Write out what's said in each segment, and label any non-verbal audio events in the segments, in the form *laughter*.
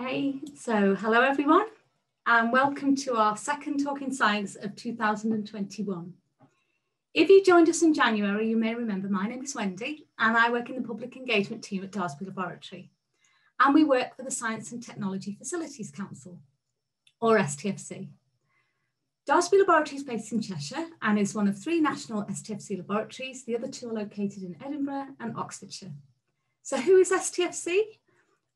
Okay, so hello everyone and welcome to our second Talking Science of 2021. If you joined us in January, you may remember my name is Wendy and I work in the public engagement team at Daresbury Laboratory. And we work for the Science and Technology Facilities Council, or STFC. Daresbury Laboratory is based in Cheshire and is one of three national STFC laboratories. The other two are located in Edinburgh and Oxfordshire. So who is STFC?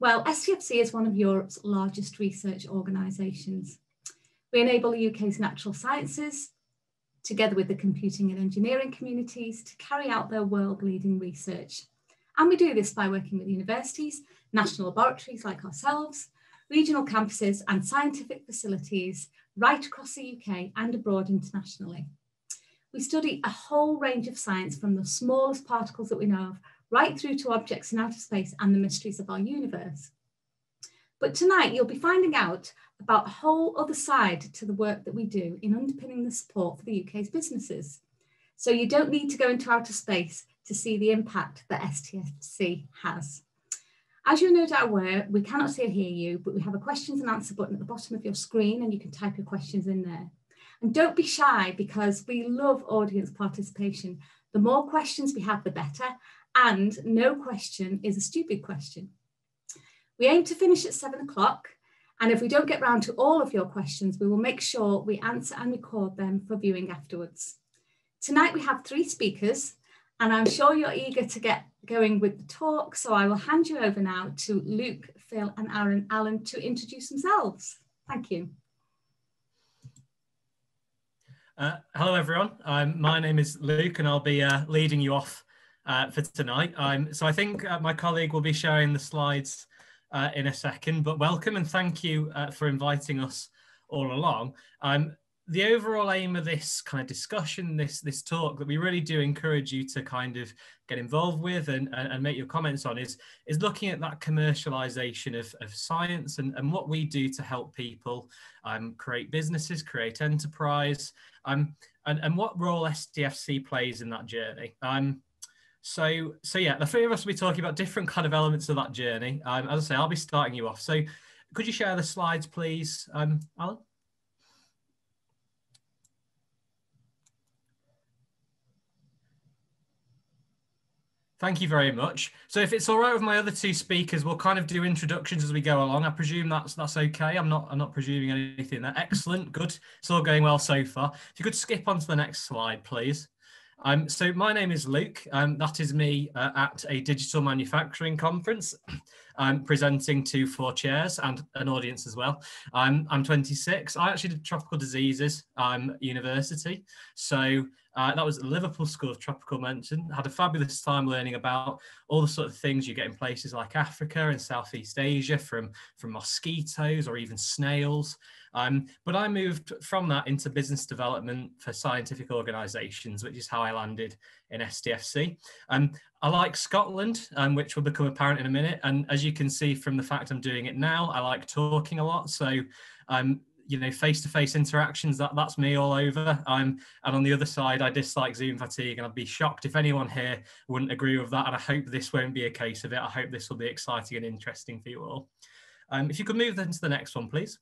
Well, STFC is one of Europe's largest research organisations. We enable the UK's natural sciences, together with the computing and engineering communities, to carry out their world-leading research. And we do this by working with universities, national laboratories like ourselves, regional campuses and scientific facilities right across the UK and abroad internationally. We study a whole range of science from the smallest particles that we know of right through to objects in outer space and the mysteries of our universe. But tonight you'll be finding out about a whole other side to the work that we do in underpinning the support for the UK's businesses. So you don't need to go into outer space to see the impact that STFC has. As you're no doubt aware, we cannot see or hear you, but we have a questions and answer button at the bottom of your screen and you can type your questions in there. And don't be shy because we love audience participation. The more questions we have, the better and no question is a stupid question. We aim to finish at seven o'clock and if we don't get round to all of your questions, we will make sure we answer and record them for viewing afterwards. Tonight we have three speakers and I'm sure you're eager to get going with the talk, so I will hand you over now to Luke, Phil and Aaron Alan to introduce themselves. Thank you. Uh, hello everyone, um, my name is Luke and I'll be uh, leading you off uh, for tonight. Um, so I think uh, my colleague will be sharing the slides uh, in a second, but welcome and thank you uh, for inviting us all along. Um, the overall aim of this kind of discussion, this this talk that we really do encourage you to kind of get involved with and, and, and make your comments on is, is looking at that commercialization of, of science and, and what we do to help people um, create businesses, create enterprise, um, and, and what role STFC plays in that journey. Um, so, so yeah, the three of us will be talking about different kind of elements of that journey. Um, as I say, I'll be starting you off. So, could you share the slides, please, um, Alan? Thank you very much. So if it's all right with my other two speakers, we'll kind of do introductions as we go along. I presume that's that's okay. I'm not I'm not presuming anything there. Excellent, good. It's all going well so far. If you could skip on to the next slide, please. Um, so my name is Luke. Um, that is me uh, at a digital manufacturing conference. I'm *clears throat* presenting to four chairs and an audience as well. I'm, I'm 26. I actually did tropical diseases um, university. So uh, that was Liverpool School of Tropical Medicine. Had a fabulous time learning about all the sort of things you get in places like Africa and Southeast Asia from, from mosquitoes or even snails. Um, but I moved from that into business development for scientific organisations, which is how I landed in STFC. Um, I like Scotland, um, which will become apparent in a minute. And as you can see from the fact I'm doing it now, I like talking a lot. So um, you know face-to-face interactions that that's me all over. I'm and on the other side i dislike zoom fatigue and i'd be shocked if anyone here wouldn't agree with that and i hope this won't be a case of it. I hope this will be exciting and interesting for you all. Um, if you could move then to the next one please.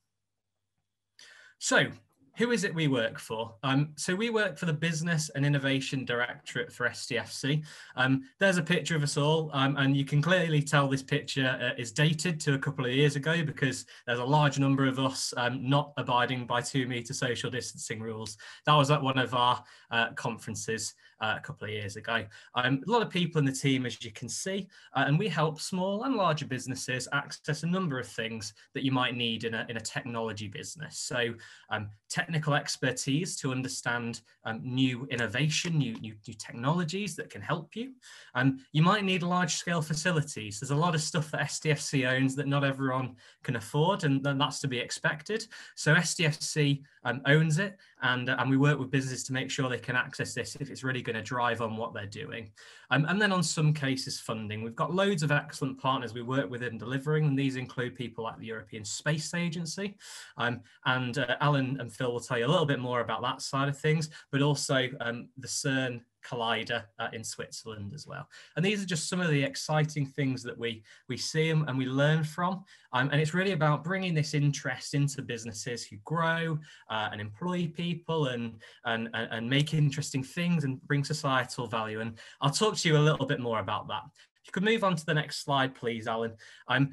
So who is it we work for? Um, so we work for the Business and Innovation Directorate for STFC. Um, there's a picture of us all, um, and you can clearly tell this picture uh, is dated to a couple of years ago because there's a large number of us um, not abiding by two meter social distancing rules. That was at one of our uh, conferences uh, a couple of years ago. Um, a lot of people in the team, as you can see, uh, and we help small and larger businesses access a number of things that you might need in a, in a technology business. So um, technical expertise to understand um, new innovation, new, new, new, technologies that can help you. Um, you might need large scale facilities. There's a lot of stuff that STFC owns that not everyone can afford, and, that's to be expected. So STFC um, owns it, and, uh, and we work with businesses to make sure they can access this if it's really going to drive on what they're doing. Um, and then on some cases, funding. We've got loads of excellent partners we work with in delivering, and these include people like the European Space Agency. Um, and uh, Alan and Phil will tell you a little bit more about that side of things, but also um, the CERN Collider uh, in Switzerland as well. And these are just some of the exciting things that we we see and we learn from. Um, and it's really about bringing this interest into businesses who grow uh, and employ people and, and and make interesting things and bring societal value. And I'll talk to you a little bit more about that. If you could move on to the next slide, please, Alan. Um,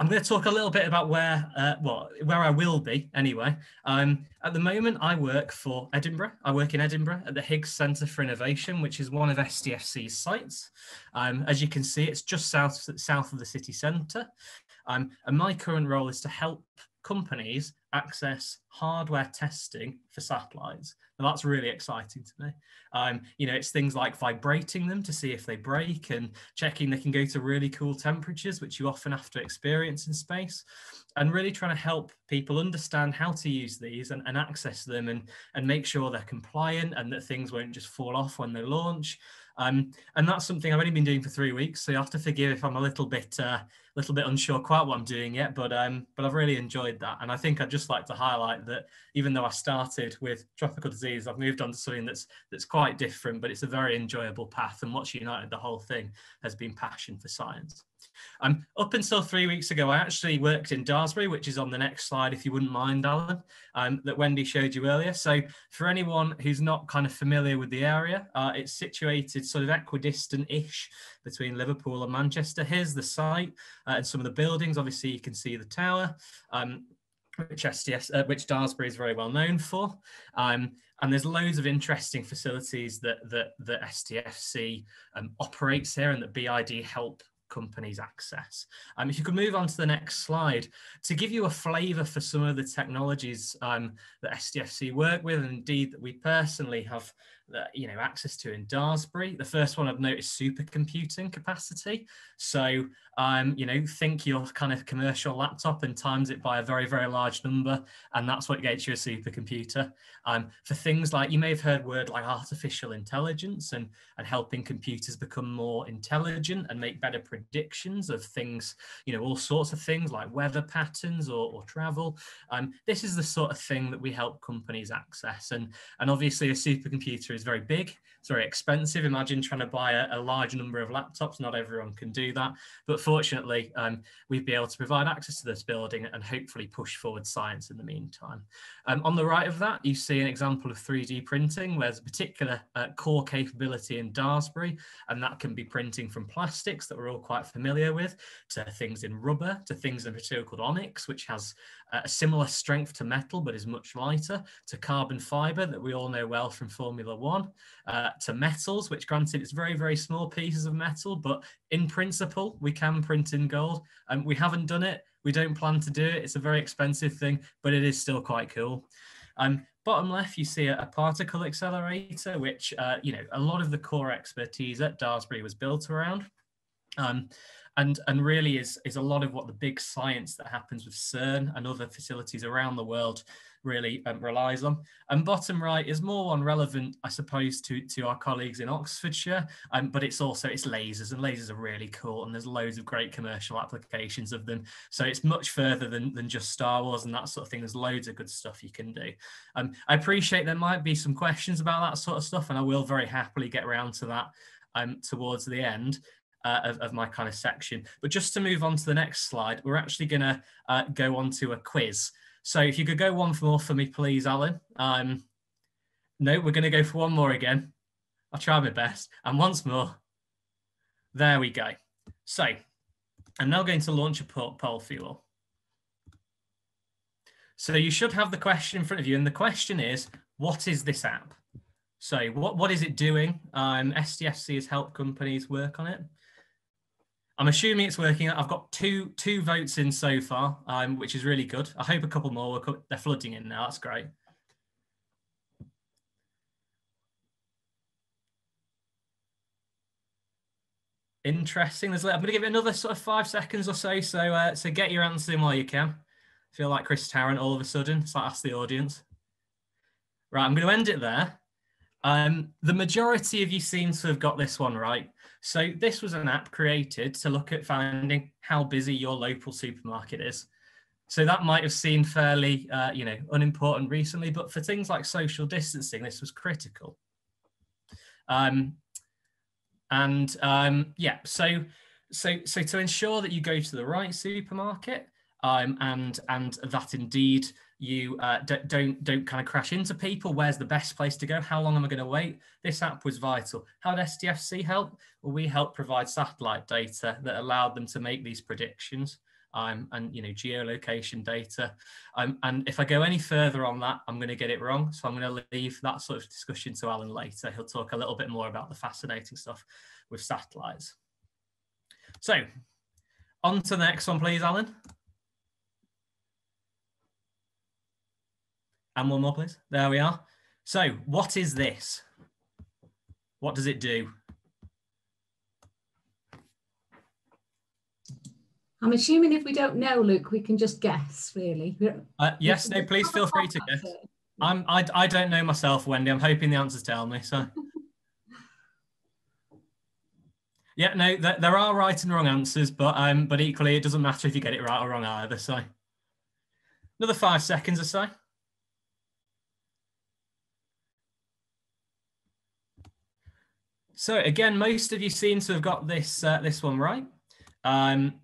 I'm going to talk a little bit about where, uh, well, where I will be anyway. Um, at the moment, I work for Edinburgh. I work in Edinburgh at the Higgs Centre for Innovation, which is one of STFC's sites. Um, as you can see, it's just south south of the city centre. Um, and my current role is to help companies access hardware testing for satellites. Now that's really exciting to me. Um, you know, it's things like vibrating them to see if they break and checking they can go to really cool temperatures, which you often have to experience in space, and really trying to help people understand how to use these and, and access them and, and make sure they're compliant and that things won't just fall off when they launch. Um, and that's something I've only been doing for three weeks, so you have to forgive if I'm a little bit, uh, little bit unsure quite what I'm doing yet. But um, but I've really enjoyed that, and I think I'd just like to highlight that even though I started with tropical disease, I've moved on to something that's that's quite different, but it's a very enjoyable path. And what's united the whole thing has been passion for science. Um, up until three weeks ago, I actually worked in Daresbury, which is on the next slide, if you wouldn't mind, Alan, um, that Wendy showed you earlier. So for anyone who's not kind of familiar with the area, uh, it's situated sort of equidistant-ish between Liverpool and Manchester. Here's the site uh, and some of the buildings. Obviously, you can see the tower. Um, which SDS, uh, which Daresbury is very well known for, um, and there's loads of interesting facilities that that that STFC um, operates here, and that BID help companies access. Um, if you could move on to the next slide, to give you a flavour for some of the technologies um, that STFC work with, and indeed that we personally have that you know access to in Daresbury. The first one I've noticed supercomputing capacity. So um, you know, think your kind of commercial laptop and times it by a very, very large number, and that's what gets you a supercomputer. Um, for things like you may have heard word like artificial intelligence and and helping computers become more intelligent and make better predictions of things, you know, all sorts of things like weather patterns or, or travel. Um, this is the sort of thing that we help companies access, and and obviously a supercomputer is very big. It's very expensive. Imagine trying to buy a, a large number of laptops. Not everyone can do that. But fortunately, um, we've been able to provide access to this building and hopefully push forward science in the meantime. Um, on the right of that, you see an example of 3D printing, where there's a particular uh, core capability in Daresbury, and that can be printing from plastics that we're all quite familiar with, to things in rubber, to things in a material called onyx, which has a similar strength to metal but is much lighter, to carbon fiber that we all know well from Formula One, uh, to metals, which granted it's very, very small pieces of metal, but in principle, we can print in gold. And um, we haven't done it. We don't plan to do it. It's a very expensive thing, but it is still quite cool. Um, bottom left, you see a, a particle accelerator, which, uh, you know, a lot of the core expertise at Daresbury was built around. Um, and and really is is a lot of what the big science that happens with CERN and other facilities around the world really um, relies on. And bottom right is more on relevant, I suppose, to to our colleagues in Oxfordshire. Um, but it's also it's lasers, and lasers are really cool, and there's loads of great commercial applications of them. So it's much further than than just Star Wars and that sort of thing. There's loads of good stuff you can do. Um, I appreciate there might be some questions about that sort of stuff, and I will very happily get around to that um, towards the end uh, of, of, my kind of section. But just to move on to the next slide, we're actually going to uh, go on to a quiz. So if you could go one more for me, please, Alan. Um, no, we're going to go for one more again. I'll try my best. And once more. There we go. So I'm now going to launch a poll for you all. So you should have the question in front of you. And the question is, what is this app? So what, what is it doing? Um, STFC has helped companies work on it. I'm assuming it's working. I've got two two votes in so far, um, which is really good. I hope a couple more. They're flooding in now. That's great. Interesting. There's, I'm going to give it another sort of five seconds or so. So, uh, so get your answer in while you can. I feel like Chris Tarrant all of a sudden. So like ask the audience. Right, I'm going to end it there. Um, the majority of you seem to have got this one right. So this was an app created to look at finding how busy your local supermarket is. So that might have seemed fairly, uh, you know, unimportant recently, but for things like social distancing, this was critical. Um, and um, yeah, so so so to ensure that you go to the right supermarket um, and and that indeed you uh, don't don't kind of crash into people. Where's the best place to go? How long am I going to wait? This app was vital. How did STFC help? Well, we helped provide satellite data that allowed them to make these predictions. Um, and you know geolocation data um, and if I go any further on that I'm going to get it wrong so I'm going to leave that sort of discussion to Alan later he'll talk a little bit more about the fascinating stuff with satellites so on to the next one please Alan And one more, please. There we are. So what is this? What does it do? I'm assuming if we don't know, Luke, we can just guess, really. Uh, yes, no, please feel free to guess. I'm, I, I don't know myself, Wendy. I'm hoping the answers tell me. So, *laughs* yeah, no, th there are right and wrong answers, but um, but equally, it doesn't matter if you get it right or wrong either. So, another five seconds or so. So again, most of you seem to have got this uh, this one right. Um,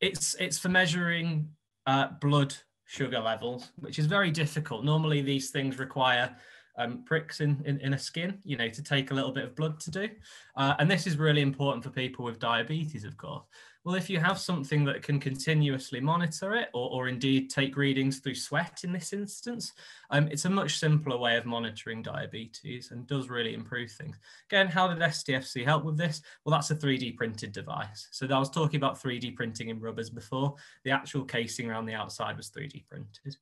it's it's for measuring uh, blood sugar levels, which is very difficult. Normally, these things require um, pricks in, in, in a skin, you know, to take a little bit of blood to do. Uh, and this is really important for people with diabetes, of course. Well, if you have something that can continuously monitor it or, or indeed take readings through sweat in this instance, um, it's a much simpler way of monitoring diabetes and does really improve things. Again, how did STFC help with this? Well, that's a 3D printed device. So I was talking about 3D printing in rubbers before. The actual casing around the outside was 3D printed.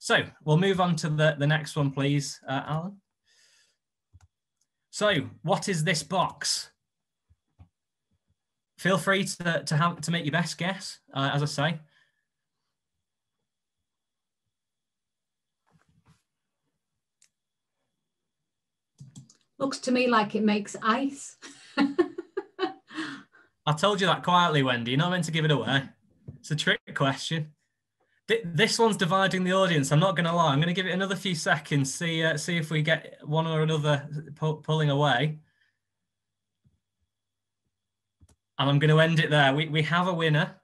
So we'll move on to the, the next one, please, uh, Alan. So what is this box? Feel free to, to have to make your best guess, uh, as I say. Looks to me like it makes ice. *laughs* I told you that quietly, Wendy. You're not meant to give it away. It's a trick question. This one's dividing the audience. I'm not going to lie. I'm going to give it another few seconds. See, uh, see if we get one or another pu pulling away. And I'm going to end it there. We, we have a winner.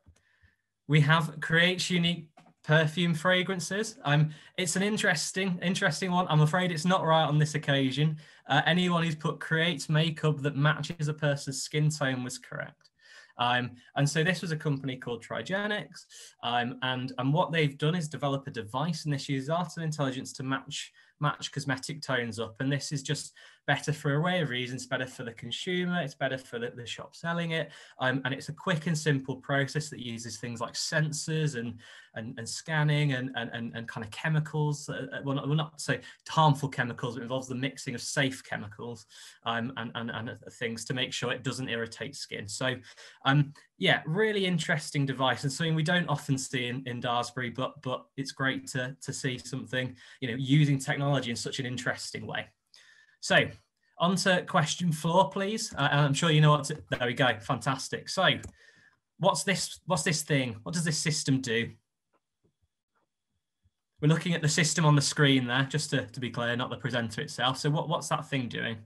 We have creates unique perfume fragrances. Um, it's an interesting, interesting one. I'm afraid it's not right on this occasion. Uh, anyone who's put creates makeup that matches a person's skin tone was correct. Um, and so this was a company called Trigenics. Um, and, and what they've done is develop a device and this uses artificial intelligence to match match cosmetic tones up. And this is just better for a array of reasons, better for the consumer, it's better for the, the shop selling it. Um, and it's a quick and simple process that uses things like sensors and, and, and scanning and, and, and, kind of chemicals, uh, uh, well, not, well, not so harmful chemicals, it involves the mixing of safe chemicals um, and, and, and things to make sure it doesn't irritate skin. So um, yeah, really interesting device and something we don't often see in, in Daresbury, but, but it's great to, to see something, you know, using technology in such an interesting way. So on to question four, please. Uh, I'm sure you know what, to, there we go, fantastic. So what's this, what's this thing? What does this system do? We're looking at the system on the screen there, just to, to be clear, not the presenter itself. So what, what's that thing doing?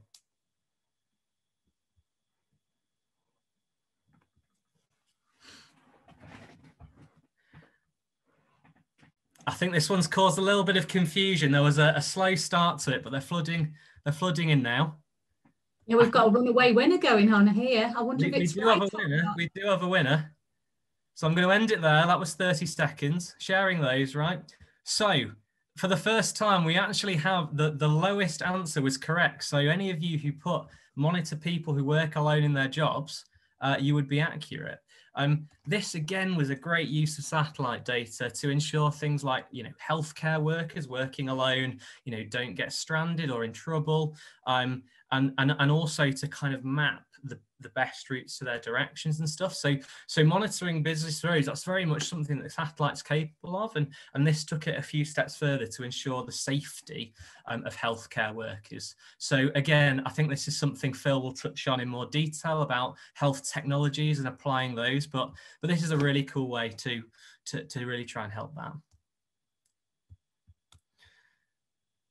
I think this one's caused a little bit of confusion. There was a, a slow start to it, but they're flooding they're flooding in now. Yeah, we've got a runaway winner going on here. I wonder we, if it's we do right have a winner. We do have a winner. So I'm going to end it there. That was 30 seconds. Sharing those, right? So for the first time, we actually have the, the lowest answer was correct. So any of you who put monitor people who work alone in their jobs, uh, you would be accurate. Um, this again was a great use of satellite data to ensure things like, you know, healthcare workers working alone, you know, don't get stranded or in trouble, um, and, and, and also to kind of map the, the best routes to their directions and stuff. So so monitoring business roads, that's very much something that satellite's capable of. And, and this took it a few steps further to ensure the safety um, of healthcare workers. So again, I think this is something Phil will touch on in more detail about health technologies and applying those. But but this is a really cool way to to, to really try and help that.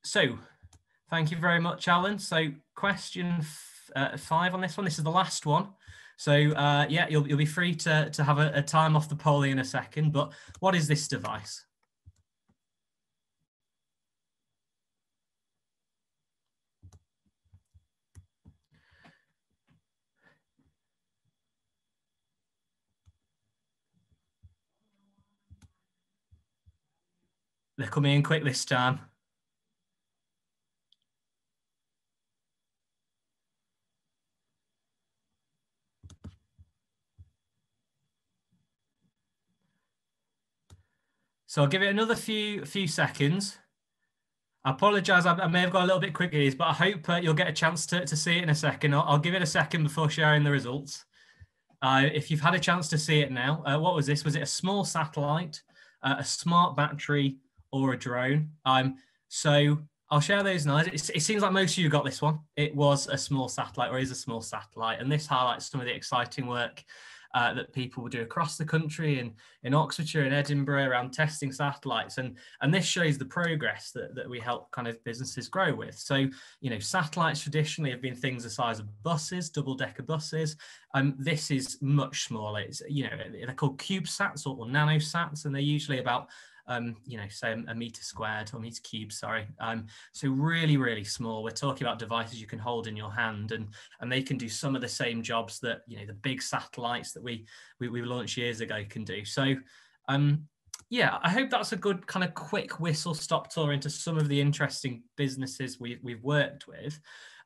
So thank you very much, Alan. So question uh, five on this one. This is the last one. So uh, yeah, you'll, you'll be free to, to have a, a time off the poly in a second. But what is this device? They're coming in quick this time. So I'll give it another few few seconds. I apologise, I, may have got a little bit quick but I hope uh, you'll get a chance to, to see it in a second. I'll, I'll give it a second before sharing the results. Uh, if you've had a chance to see it now, uh, what was this? Was it a small satellite, uh, a smart battery, or a drone. Um, so I'll share those now. It, it, seems like most of you got this one. It was a small satellite or is a small satellite. And this highlights some of the exciting work uh, that people do across the country and in Oxfordshire and Edinburgh around testing satellites. And, and this shows the progress that, that we help kind of businesses grow with. So, you know, satellites traditionally have been things the size of buses, double decker buses. Um, this is much smaller. It's, you know, they're called CubeSats or, or nanosats, and they're usually about um, you know, say a meter squared or meter cubed, sorry. Um, so really, really small. We're talking about devices you can hold in your hand and, and they can do some of the same jobs that, you know, the big satellites that we, we, we launched years ago can do. So, um, yeah, I hope that's a good kind of quick whistle stop tour into some of the interesting businesses we, we've worked with.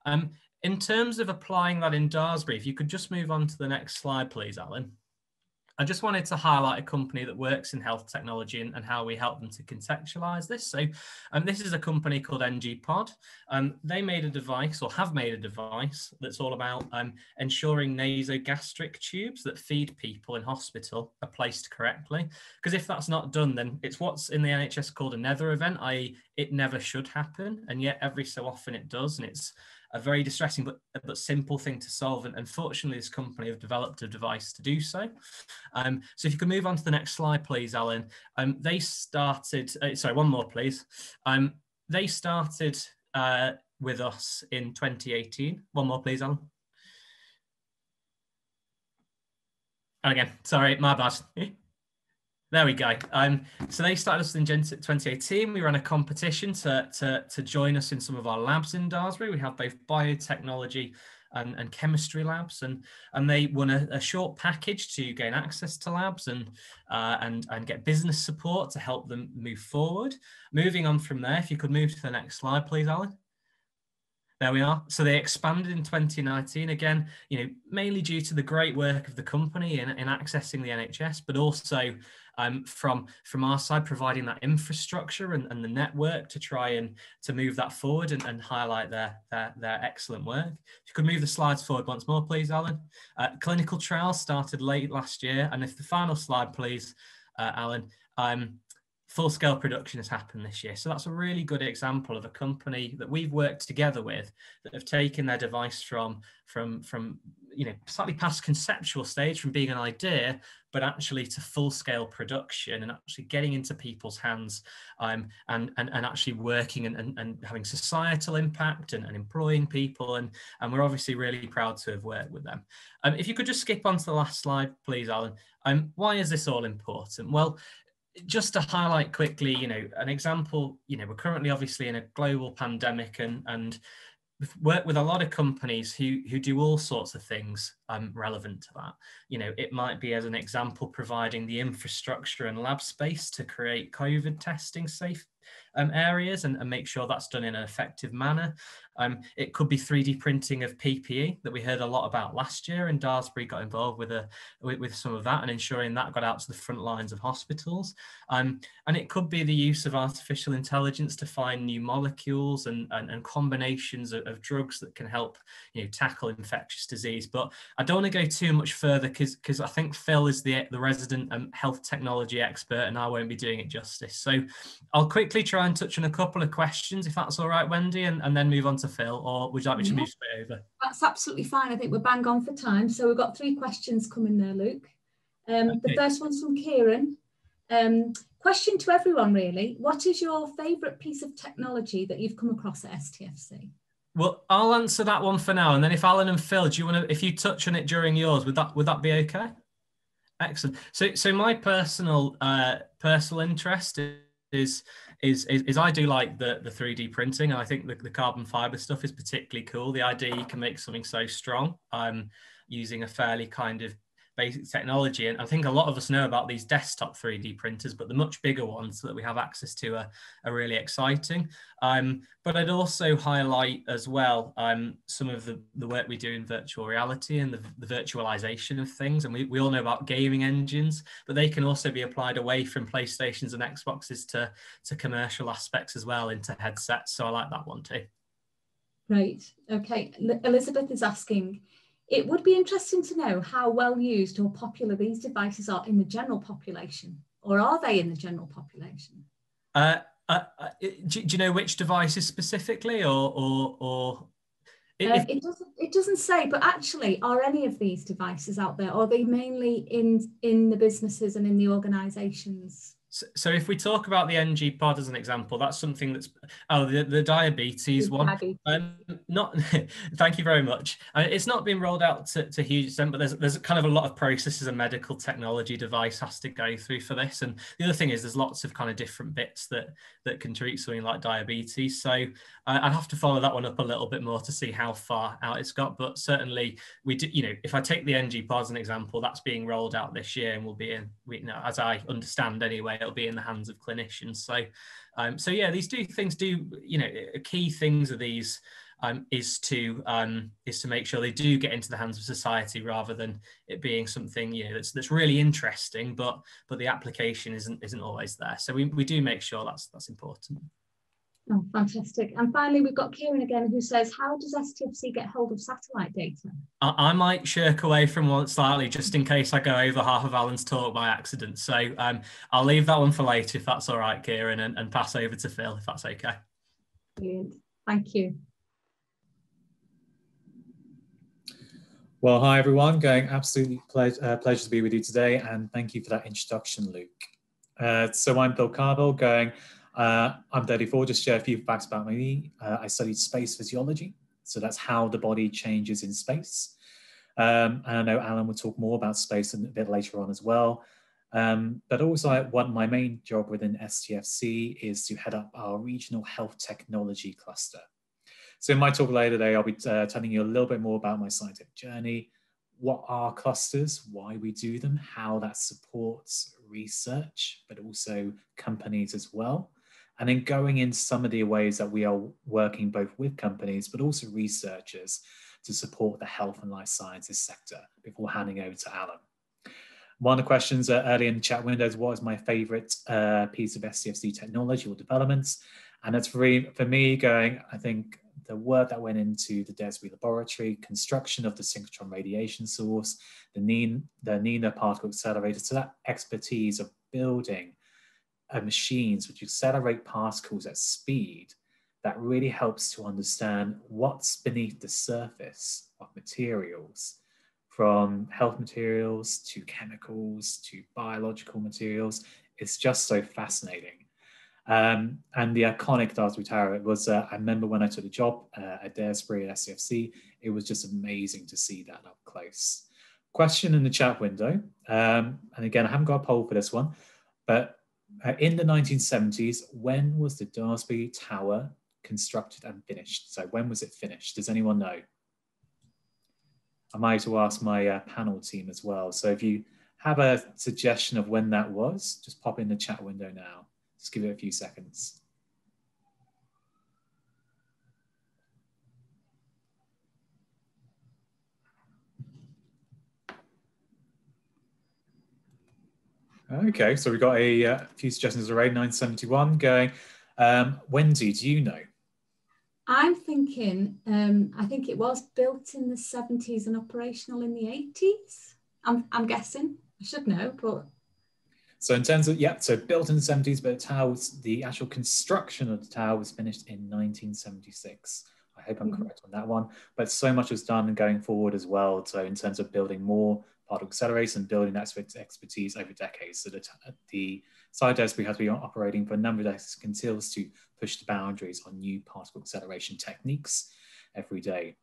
Um, in terms of applying that in Daresbury, if you could just move on to the next slide, please, Alan. I just wanted to highlight a company that works in health technology and, and how we help them to contextualize this. So, um, this is a company called NG Pod. Um, they made a device or have made a device that's all about um, ensuring nasogastric tubes that feed people in hospital are placed correctly. Because if that's not done, then it's what's in the NHS called a never event, i.e., it never should happen, and yet every so often it does, and it's a very distressing but but simple thing to solve. And unfortunately, this company have developed a device to do so. Um, so if you can move on to the next slide, please, Alan. Um, they started. Uh, sorry, one more, please. Um, they started uh, with us in 2018. One more, please, Alan. And again, sorry, my bad. *laughs* There we go. Um, so they started us in 2018. We ran a competition to, to, to join us in some of our labs in Daresbury. We have both biotechnology and, and chemistry labs, and and they won a, a short package to gain access to labs and uh, and and get business support to help them move forward. Moving on from there, if you could move to the next slide, please, Alan. There we are. So they expanded in 2019 again, you know, mainly due to the great work of the company in, in accessing the NHS, but also um, from from our side, providing that infrastructure and, and the network to try and to move that forward and, and highlight their, their, their excellent work. If you could move the slides forward once more, please, Alan. Uh, clinical trials started late last year, and if the final slide, please, uh, Alan. Um, full scale production has happened this year. So that's a really good example of a company that we've worked together with that have taken their device from from from you know slightly past conceptual stage from being an idea but actually to full scale production and actually getting into people's hands um, and, and and actually working and, and, and having societal impact and, and employing people. And and we're obviously really proud to have worked with them. Um, if you could just skip on to the last slide please alan. Um, why is this all important? Well just to highlight quickly, you know, an example, you know, we're currently obviously in a global pandemic and and work with a lot of companies who who do all sorts of things um, relevant to that. You know, it might be as an example providing the infrastructure and lab space to create COVID testing safe um, areas and, and, make sure that's done in an effective manner. Um, it could be 3D printing of PPE that we heard a lot about last year, and Daresbury got involved with, a, with, with some of that and ensuring that got out to the front lines of hospitals. Um, and it could be the use of artificial intelligence to find new molecules and, and, and combinations of, of, drugs that can help you know, tackle infectious disease. But I don't want to go too much further because I think Phil is the, the resident um, health technology expert and I won't be doing it justice. So I'll quickly try and touch on a couple of questions, if that's all right, Wendy, and, and then move on to Phil, or would you like me to move straight over? That's absolutely fine. I think we're bang on for time. So we've got three questions coming there, Luke. Um, okay. The first one's from Kieran. Um, question to everyone, really. What is your favourite piece of technology that you've come across at STFC? Well, I'll answer that one for now, and then if Alan and Phil, do you want to, if you touch on it during yours, would that would that be okay? Excellent. So, so my personal uh, personal interest is is, is, is I do like the the 3D printing, I think the, the carbon fiber stuff is particularly cool. The idea you can make something so strong I'm um, using a fairly kind of basic technology. And I think a lot of us know about these desktop 3D printers, but the much bigger ones that we have access to are, are really exciting. Um, but I'd also highlight as well um, some of the, the work we do in virtual reality and the, the virtualization of things. And we, we all know about gaming engines, but they can also be applied away from PlayStations and Xboxes to, to commercial aspects as well into headsets. So I like that one too. Right. Okay. Elizabeth is asking, it would be interesting to know how well used or popular these devices are in the general population, or are they in the general population? Uh, uh, uh do, do, you know which devices specifically, or or, or uh, it doesn't it doesn't say, but actually, are any of these devices out there? Or are they mainly in in the businesses and in the organisations? So, so, if we talk about the NG pod as an example, that's something that's oh the, the diabetes one. Um, not *laughs* thank you very much. Uh, it's not been rolled out to, to huge extent, but there's there's kind of a lot of processes and medical technology device has to go through for this. And the other thing is there's lots of kind of different bits that that can treat something like diabetes. So uh, I'd have to follow that one up a little bit more to see how far out it's got. But certainly we do. You know, if I take the NG pod as an example, that's being rolled out this year and will be in. We, you know, as I understand anyway it'll be in the hands of clinicians. So, um, so yeah, these two things do, you know, key things of these um, is to um, is to make sure they do get into the hands of society rather than it being something you know that's that's really interesting, but but the application isn't isn't always there. So we, we do make sure that's that's important. Oh, fantastic. And finally, we've got Kieran again who says, How does STFC get hold of satellite data? I, I might shirk away from one slightly just in case I go over half of Alan's talk by accident. So um, I'll leave that one for later if that's all right, Kieran, and, and pass over to Phil if that's okay. Brilliant. Thank you. Well, hi everyone. Going absolutely ple uh, pleasure to be with you today, and thank you for that introduction, Luke. Uh, so I'm Phil Carvil, going uh, I'm 34, just share a few facts about me. Uh, I studied space physiology, so that's how the body changes in space. Um, and I know Alan will talk more about space a bit later on as well. Um, but also, one my main job within STFC is to head up our regional health technology cluster. So in my talk later today, I'll be uh, telling you a little bit more about my scientific journey, what are clusters, why we do them, how that supports research, but also companies as well and then going into some of the ways that we are working both with companies but also researchers to support the health and life sciences sector before handing over to Alan. One of the questions uh, early in the chat window is what is my favorite uh, piece of STFC technology or developments? And it's for, for me going, I think the work that went into the Daresbury laboratory, construction of the synchrotron radiation source, the NINA, the NINA particle accelerator, so that expertise of building uh, machines which accelerate particles at speed that really helps to understand what's beneath the surface of materials from health materials to chemicals to biological materials. It's just so fascinating. Um, and the iconic Daresbury Tower, it was, uh, I remember when I took the job uh, at Daresbury at STFC, it was just amazing to see that up close. Question in the chat window. Um, and again, I haven't got a poll for this one, but uh, in the 1970s, when was the Daresbury Tower constructed and finished? So when was it finished? Does anyone know? I might to ask my uh, panel team as well. So if you have a suggestion of when that was, just pop in the chat window now. Just give it a few seconds. Okay, so we've got a, uh, few suggestions already, 971 going. Um, Wendy, do you know? I'm thinking, um, I think it was built in the 70s and operational in the 80s. I'm, I'm guessing. I should know, but. So in terms of, yeah, so built in the 70s, but the tower was, the actual construction of the tower was finished in 1976. I hope I'm mm -hmm. correct on that one. But so much was done going forward as well. So in terms of building more particle accelerators and building that expertise over decades. So that the site we has been operating for a number of decades continues to push the boundaries on new particle acceleration techniques. every day.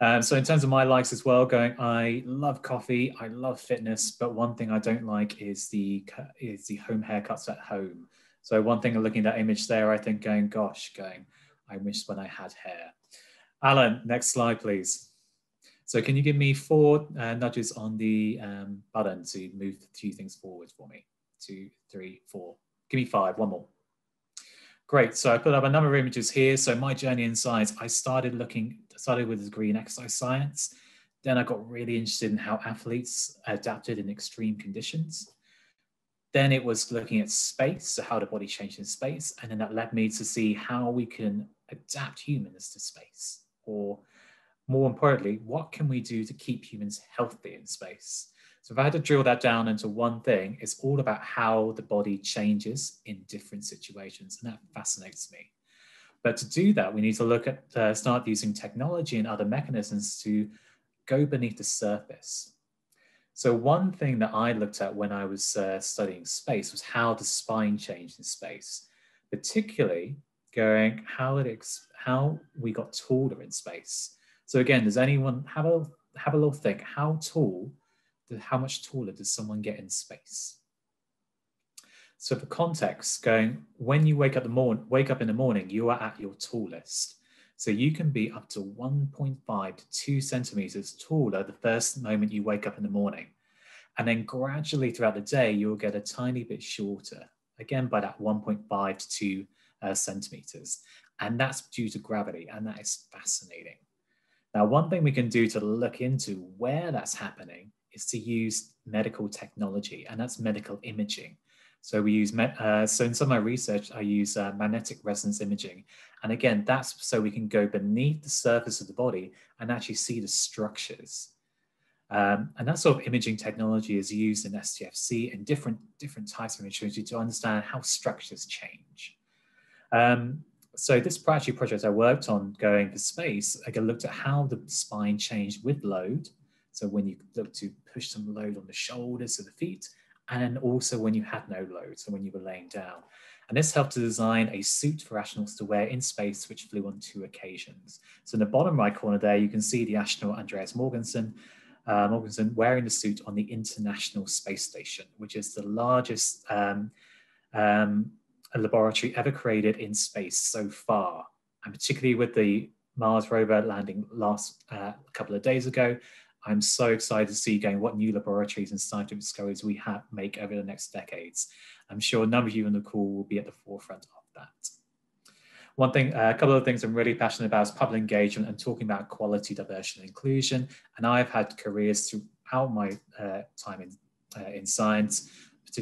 Um, so in terms of my likes as well, going, I love coffee, I love fitness, but one thing I don't like is the is the home haircuts at home. So one thing looking at that image there, I think going, gosh, going, I wish when I had hair. Alan, next slide, please. So can you give me four uh, nudges on the um, button to move a few things forward for me? Two, three, four. Give me five, one more. Great, so I put up a number of images here. So my journey in science, I started looking, started with in exercise science. Then I got really interested in how athletes adapted in extreme conditions. Then it was looking at space, so how the body changed in space. And then that led me to see how we can adapt humans to space or more importantly, what can we do to keep humans healthy in space? So if I had to drill that down into one thing, it's all about how the body changes in different situations. And that fascinates me. But to do that, we need to look at, uh, start using technology and other mechanisms to go beneath the surface. So one thing that I looked at when I was uh, studying space was how the spine changed in space, particularly going how it how we got taller in space. So again, does anyone have a have a little think? How tall, how much taller does someone get in space? So for context, going when you wake up the morning, wake up in the morning, you are at your tallest. So you can be up to 1.5 to 2 centimeters taller the first moment you wake up in the morning. And then gradually throughout the day, you'll get a tiny bit shorter, again by that 1.5 to 2 uh, centimeters. And that's due to gravity. And that is fascinating. Now, one thing we can do to look into where that's happening is to use medical technology, and that's medical imaging. So we use, uh, so in some of my research, I use uh, magnetic resonance imaging. And again, that's so we can go beneath the surface of the body and actually see the structures. Um, and that sort of imaging technology is used in STFC and different, different types of imaging to understand how structures change. Um, so this actually project I worked on going for space, I looked at how the spine changed with load. So when you look to push some load on the shoulders or the feet, and also when you had no load, so when you were laying down. And this helped to design a suit for astronauts to wear in space, which flew on two occasions. So in the bottom right corner there, you can see the astronaut Andreas Mogensen, uh, Mogensen wearing the suit on the International Space Station, which is the largest um, um, a laboratory ever created in space so far. And particularly with the Mars rover landing last uh, couple of days ago, I'm so excited to see going what new laboratories and scientific discoveries we have make over the next decades. I'm sure a number of you on the call will be at the forefront of that. One thing, uh, a couple of things I'm really passionate about is public engagement and talking about quality, diversity, and inclusion. And I've had careers throughout my uh, time in, uh, in science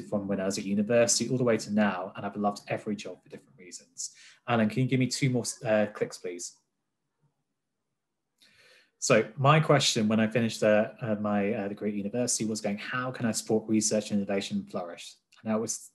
from when I was at university all the way to now, and I've loved every job for different reasons. Alan, can you give me two more uh, clicks, please? So my question when I finished uh, uh, my uh, degree at university was going, how can I support research and innovation flourish? And that was,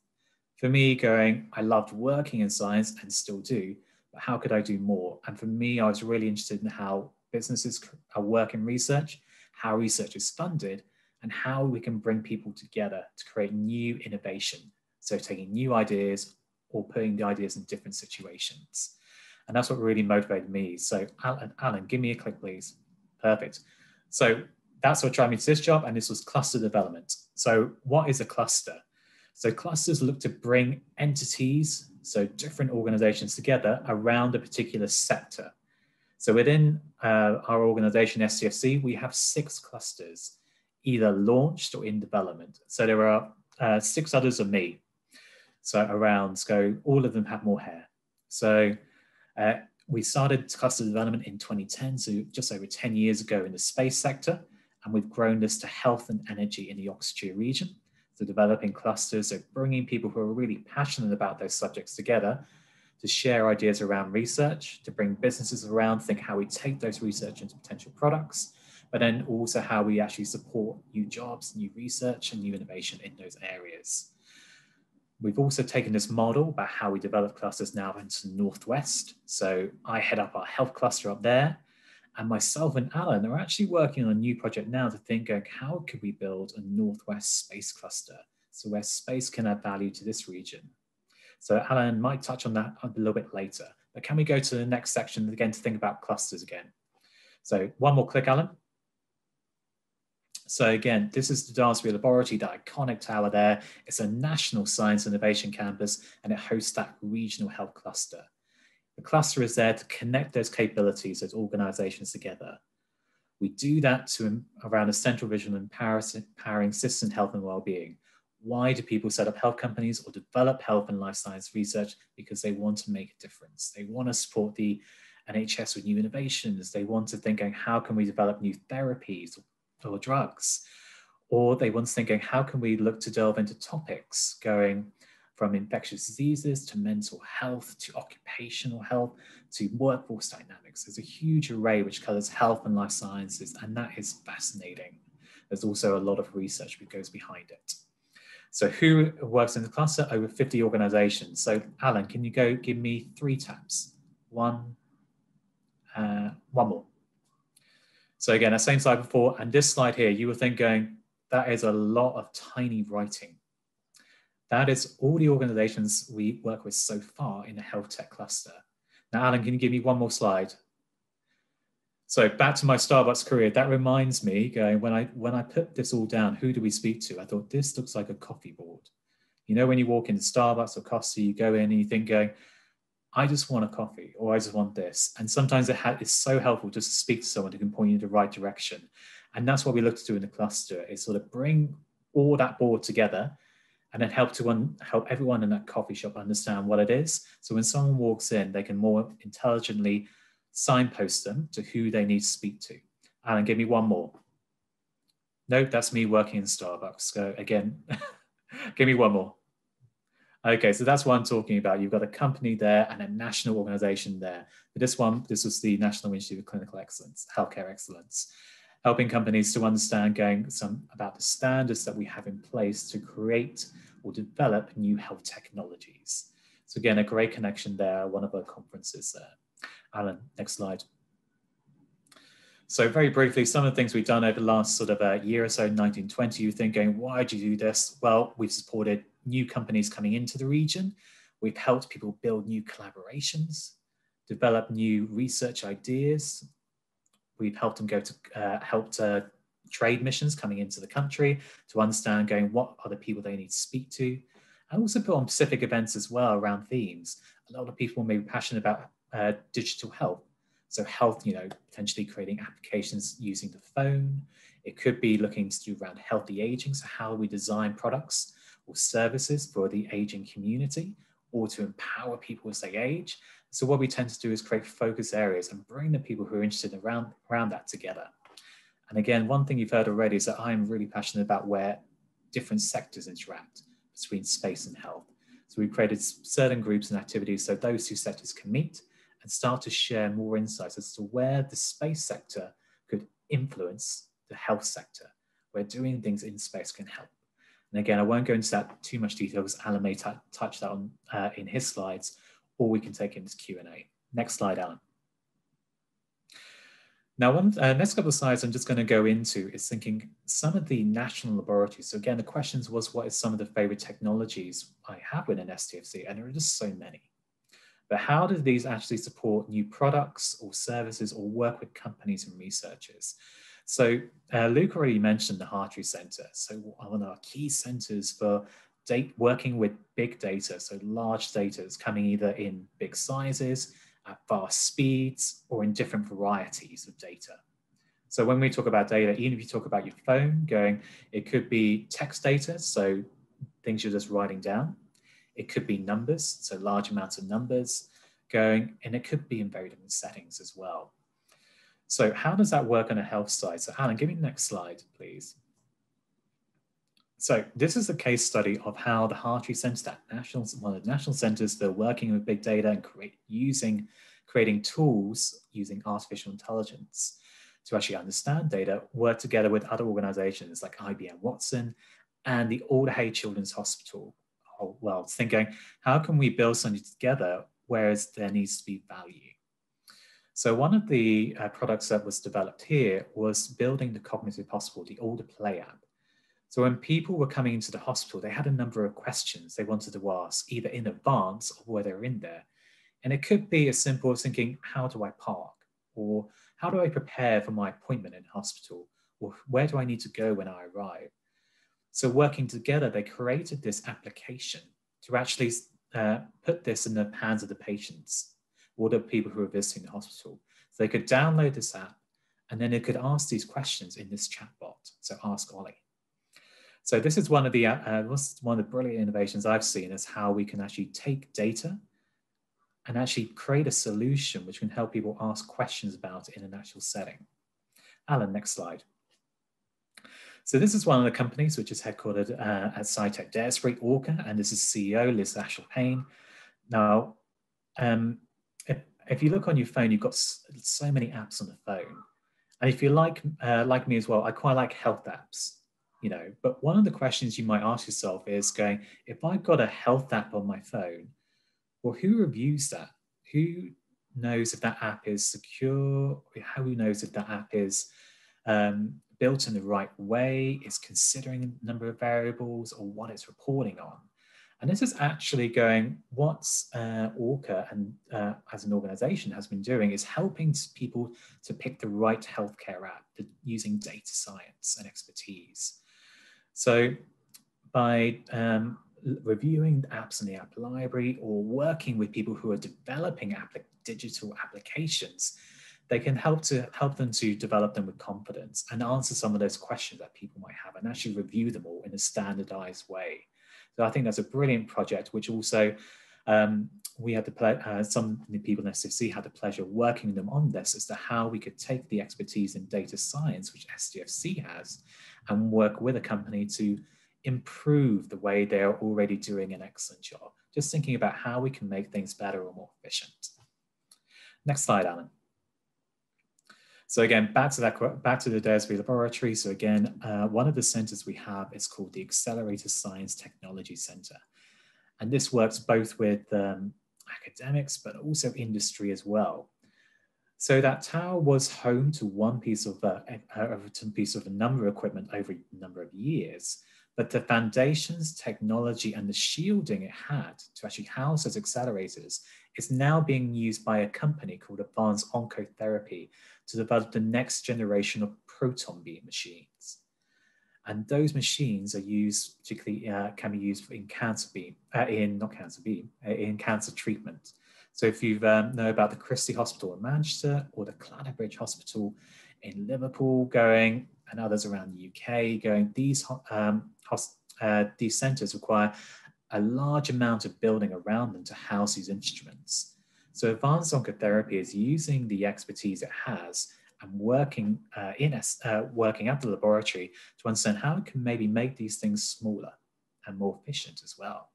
for me, going, I loved working in science and still do, but how could I do more? And for me, I was really interested in how businesses are working research, how research is funded, and how we can bring people together to create new innovation. So taking new ideas or putting the ideas in different situations. And that's what really motivated me. So Alan, Alan give me a click, please. Perfect. So that's what tried me to this job, and this was cluster development. So what is a cluster? So clusters look to bring entities, so different organizations together around a particular sector. So within uh, our organization, STFC, we have six clusters either launched or in development. So there are uh, six others of me. So around SCO, all of them have more hair. So uh, we started cluster development in 2010, so just over 10 years ago in the space sector, and we've grown this to health and energy in the Oxfordshire region. So developing clusters, so bringing people who are really passionate about those subjects together to share ideas around research, to bring businesses around, think how we take those research into potential products, but then also how we actually support new jobs, new research, and new innovation in those areas. We've also taken this model about how we develop clusters now into the Northwest. So I head up our health cluster up there. And myself and Alan are actually working on a new project now to think of how could we build a Northwest space cluster? So where space can add value to this region. So Alan might touch on that a little bit later, but can we go to the next section again to think about clusters again? So one more click, Alan. So again, this is the Daresbury Laboratory, that iconic tower there. It's a national science innovation campus and it hosts that regional health cluster. The cluster is there to connect those capabilities, those organizations together. We do that to around a central vision of empowering citizen health and well-being. Why do people set up health companies or develop health and life science research? Because they want to make a difference. They want to support the NHS with new innovations. They want to think, how can we develop new therapies or drugs. Or they once thinking, how can we look to delve into topics going from infectious diseases to mental health to occupational health to workforce dynamics. There's a huge array which covers health and life sciences, and that is fascinating. There's also a lot of research that goes behind it. So who works in the cluster? Over 50 organizations. So Alan, can you go give me three tabs? One, uh, one more. So again, the same slide before, and this slide here, you were thinking that is a lot of tiny writing. That is all the organizations we work with so far in the health tech cluster. Now, Alan, can you give me one more slide? So back to my Starbucks career, that reminds me going when I when I put this all down, who do we speak to? I thought this looks like a coffee board. You know, when you walk into Starbucks or Costa, you go in and you think going, I just want a coffee or I just want this. And sometimes it it's so helpful just to speak to someone who can point you in the right direction. And that's what we look to do in the cluster is sort of bring all that board together and then help to help everyone in that coffee shop understand what it is. So when someone walks in, they can more intelligently signpost them to who they need to speak to. Alan, give me one more. No, that's me working in Starbucks. So again, *laughs* give me one more. Okay, so that's what I'm talking about. You've got a company there and a national organization there. For this one, this was the National Institute of Clinical Excellence, Healthcare Excellence, helping companies to understand going some about the standards that we have in place to create or develop new health technologies. So again, a great connection there, one of our conferences there. Alan, next slide. So very briefly, some of the things we've done over the last sort of a year or so, 1920, you're thinking, why did you do this? Well, we've supported new companies coming into the region. We've helped people build new collaborations, develop new research ideas. We've helped them go to uh, uh, trade missions coming into the country to understand going what are the people they need to speak to. And also put on specific events as well around themes. A lot of people may be passionate about uh, digital health. So health, you know, potentially creating applications using the phone. It could be looking to do around healthy aging. So how we design products or services for the aging community or to empower people as they age. So what we tend to do is create focus areas and bring the people who are interested around, around that together. And again, one thing you've heard already is that I'm really passionate about where different sectors interact between space and health. So we've created certain groups and activities so those two sectors can meet and start to share more insights as to where the space sector could influence the health sector, where doing things in space can help. And again, I won't go into that too much detail because Alan may touch that on uh, in his slides, or we can take into Q&A. Next slide, Alan. Now, one uh, next couple of slides I'm just going to go into is thinking some of the national laboratories. So again, the questions was, what is some of the favorite technologies I have within STFC? And there are just so many. But how do these actually support new products or services or work with companies and researchers? So uh, Luke already mentioned the Hartree Center. So one of our key centers for date, working with big data, so large data is coming either in big sizes, at fast speeds, or in different varieties of data. So when we talk about data, even if you talk about your phone going, it could be text data, so things you're just writing down. It could be numbers, so large amounts of numbers going, and it could be in very different settings as well. So how does that work on a health side? So Alan, give me the next slide, please. So this is a case study of how the Hartree Center, that national, one of the national centers that are working with big data and create, using, creating tools using artificial intelligence to actually understand data, work together with other organizations like IBM Watson and the Alder Hey Children's Hospital. Well, thinking, how can we build something together whereas there needs to be value? So one of the uh, products that was developed here was building the cognitive hospital, the Alder Play app. So when people were coming into the hospital, they had a number of questions they wanted to ask, either in advance or while they were in there. And it could be as simple as thinking, how do I park? Or How do I prepare for my appointment in hospital? Or where do I need to go when I arrive? So working together, they created this application to actually uh, put this in the hands of the patients or the people who are visiting the hospital. So they could download this app and then they could ask these questions in this chatbot. So ask Ollie. So this is one of the uh, one of the brilliant innovations I've seen is how we can actually take data and actually create a solution which can help people ask questions about it in an actual setting. Alan, next slide. So this is one of the companies which is headquartered uh, at Sci-Tech Daresbury, ORCHA, and this is CEO Liz Ashall-Payne. Now, um, if, if, you look on your phone, you've got so many apps on the phone. And if you like, uh, like me as well, I quite like health apps, you know, but one of the questions you might ask yourself is going, if I've got a health app on my phone, well, who reviews that? Who knows if that app is secure? How who knows if that app is um, built in the right way, is considering a number of variables or what it's reporting on. And this is actually going, what uh, ORCHA and uh, as an organization has been doing is helping people to pick the right healthcare app using data science and expertise. So by um, reviewing apps in the app library or working with people who are developing digital applications, they can help to help them to develop them with confidence and answer some of those questions that people might have and actually review them all in a standardized way. So I think that's a brilliant project, which also um, we had the ple- uh, some people in STFC had the pleasure of working with them on this as to how we could take the expertise in data science, which STFC has, and work with a company to improve the way they're already doing an excellent job. Just thinking about how we can make things better or more efficient. Next slide, Alan. So again, back to that, back to the Daresbury Laboratory. So again, uh, one of the centers we have is called the Accelerator Science Technology Center. And this works both with um, academics, but also industry as well. So that tower was home to one piece of, uh, a piece of a number of equipment over a number of years, but the foundations, technology, and the shielding it had to actually house those accelerators is now being used by a company called Advanced Oncotherapy to develop the next generation of proton beam machines. And those machines are used, particularly uh, can be used in cancer beam, uh, in not cancer beam, uh, in cancer treatment. So if you um, know about the Christie Hospital in Manchester or the Clatterbridge Hospital in Liverpool going, and others around the UK going, these, um, uh, these centres require a large amount of building around them to house these instruments. So advanced oncotherapy is using the expertise it has and working uh, in uh, working at the laboratory to understand how it can maybe make these things smaller and more efficient as well.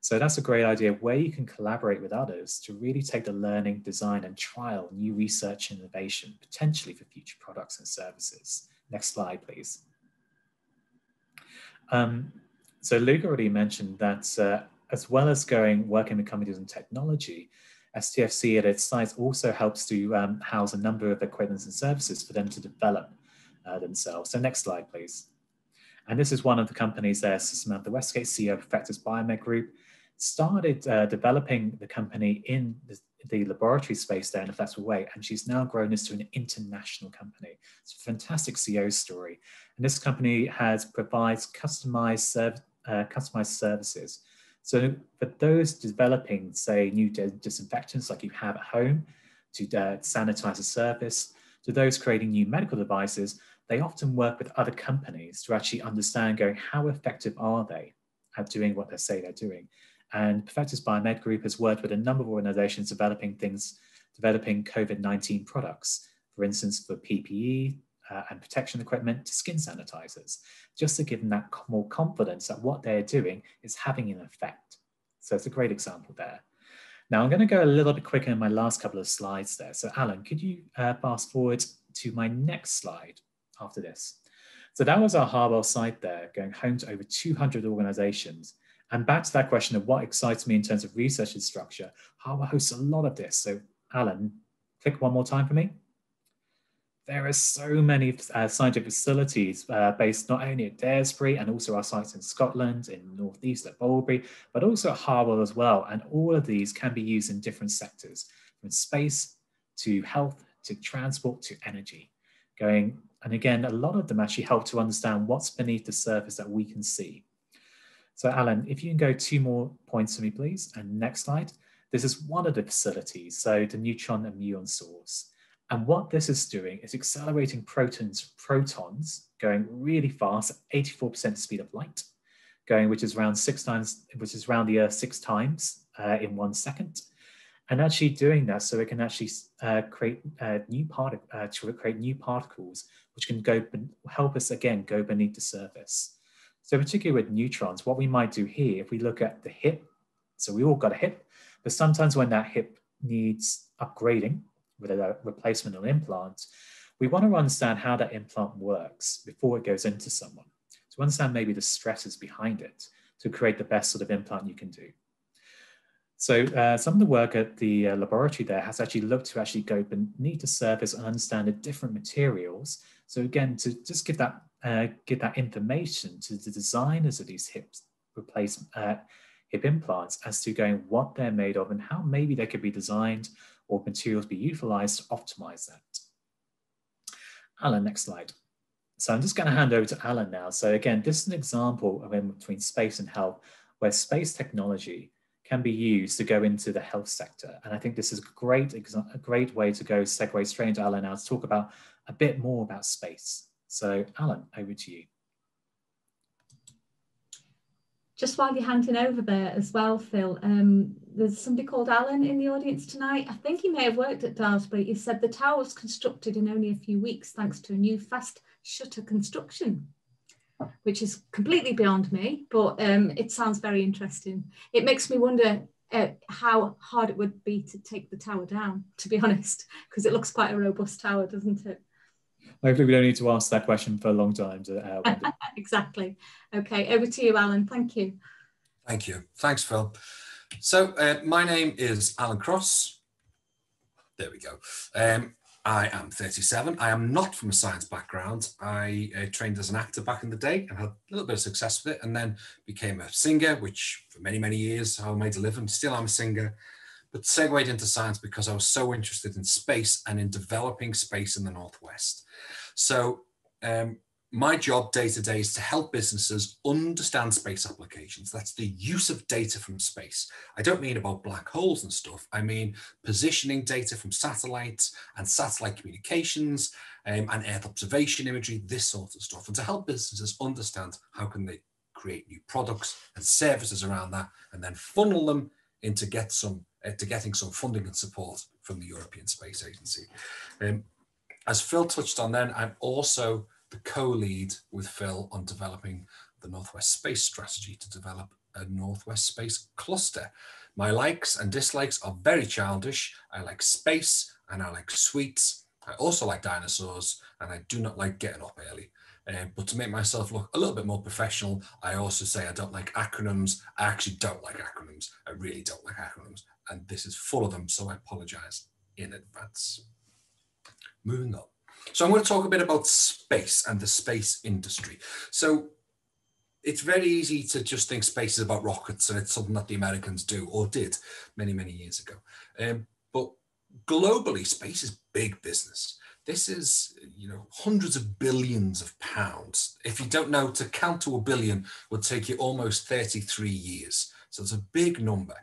So that's a great idea where you can collaborate with others to really take the learning, design, and trial new research and innovation, potentially for future products and services. Next slide, please. Um, so Luke already mentioned that uh, as well as going working with companies in technology, STFC at its sites also helps to um, house a number of equipment and services for them to develop uh, themselves. So next slide, please. And this is one of the companies there, Samantha Westgate, CEO of Perfectus Biomed Group, started uh, developing the company in the, the, laboratory space there in a flexible way, and she's now grown this to an international company. It's a fantastic CEO story. And this company has provides customized service uh, customized services. So for those developing, say, new disinfectants like you have at home to uh, sanitize a surface, to those creating new medical devices, they often work with other companies to actually understand going, how effective are they at doing what they say they're doing? And Perfectus Biomed Group has worked with a number of organizations developing things, developing COVID-19 products, for instance, for PPE, uh, and protection equipment to skin sanitizers, just to give them that more confidence that what they're doing is having an effect. So it's a great example there. Now I'm going to go a little bit quicker in my last couple of slides there. So Alan, could you uh, fast forward to my next slide after this? So that was our Harwell site there, going home to over 200 organizations. And back to that question of what excites me in terms of research and structure, Harwell hosts a lot of this. So Alan, click one more time for me there are so many uh, scientific facilities uh, based not only at Daresbury and also our sites in Scotland, in Northeast at Boulby, but also at Harwell as well. And all of these can be used in different sectors, from space to health to transport to energy. Going, and again, a lot of them actually help to understand what's beneath the surface that we can see. So Alan, if you can go two more points for me, please. And next slide. This is one of the facilities, so the neutron and muon source. And what this is doing is accelerating protons, protons going really fast, 84% speed of light, going which is around six times, which is around the Earth six times uh, in one second, and actually doing that so it can actually uh, create uh, new part uh, to create new particles which can go help us again go beneath the surface. So particularly with neutrons, what we might do here, if we look at the hip, so we all got a hip, but sometimes when that hip needs upgrading, with a replacement or implant, we want to understand how that implant works before it goes into someone. To understand maybe the stresses behind it to create the best sort of implant you can do. So uh, some of the work at the uh, laboratory there has actually looked to actually go beneath the surface and understand the different materials. So again, to just give that uh, give that information to the designers of these hip replace uh, hip implants as to going what they're made of and how maybe they could be designed or materials be utilized to optimize that. Alan, next slide. So I'm just going to hand over to Alan now. So again, this is an example of in between space and health, where space technology can be used to go into the health sector. And I think this is a great, a great way to go segue straight into Alan now to talk about a bit more about space. So Alan, over to you. Just while you're handing over there as well, Phil, um, there's somebody called Alan in the audience tonight. I think he may have worked at Daresbury. He said the tower was constructed in only a few weeks thanks to a new fast shutter construction, which is completely beyond me, but um, it sounds very interesting. It makes me wonder uh, how hard it would be to take the tower down, to be *laughs* honest, because it looks quite a robust tower, doesn't it? Hopefully, we don't need to ask that question for a long time. To, uh, *laughs* exactly. Okay, over to you, Alan. Thank you. Thank you. Thanks, Phil. So, uh, my name is Alan Cross. There we go. Um, I am 37. I am not from a science background. I uh, trained as an actor back in the day and had a little bit of success with it, and then became a singer, which for many, many years, I made a living. Still, I'm a singer but segued into science because I was so interested in space and in developing space in the Northwest. So um, my job day to day is to help businesses understand space applications. That's the use of data from space. I don't mean about black holes and stuff. I mean positioning data from satellites and satellite communications um, and Earth observation imagery, this sort of stuff. And to help businesses understand how can they create new products and services around that and then funnel them into get some uh, to getting some funding and support from the European Space Agency. Um, as Phil touched on then, I'm also the co-lead with Phil on developing the Northwest Space Strategy to develop a Northwest Space cluster. My likes and dislikes are very childish. I like space and I like sweets. I also like dinosaurs and I do not like getting up early. Uh, but to make myself look a little bit more professional, I also say I don't like acronyms. I actually don't like acronyms. I really don't like acronyms and this is full of them, so I apologize in advance. Moving on. So I'm going to talk a bit about space and the space industry. So it's very easy to just think space is about rockets and it's something that the Americans do or did many, many years ago. Um, but globally, space is big business. This is, you know, hundreds of billions of pounds. If you don't know, to count to a billion would take you almost 33 years. So it's a big number.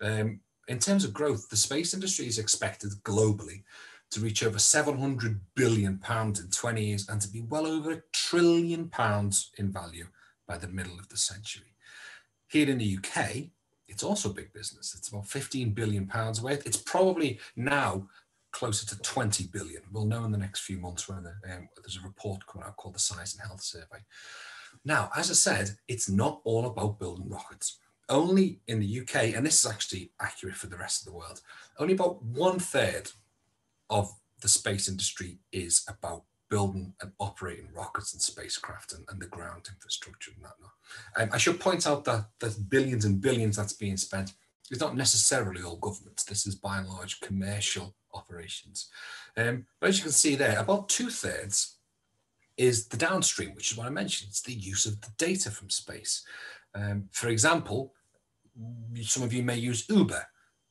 Um, in terms of growth, the space industry is expected globally to reach over 700 billion pounds in 20 years and to be well over a trillion pounds in value by the middle of the century. Here in the UK, it's also big business. It's about 15 billion pounds away. It's probably now closer to 20 billion. We'll know in the next few months when um, there's a report coming out called the Size and Health Survey. Now, as I said, it's not all about building rockets only in the UK, and this is actually accurate for the rest of the world, only about one third of the space industry is about building and operating rockets and spacecraft and, and the ground infrastructure and that. Um, I should point out that there's billions and billions that's being spent is not necessarily all governments. This is by and large commercial operations. Um, but as you can see there, about two thirds is the downstream, which is what I mentioned. It's the use of the data from space. Um, for example, some of you may use Uber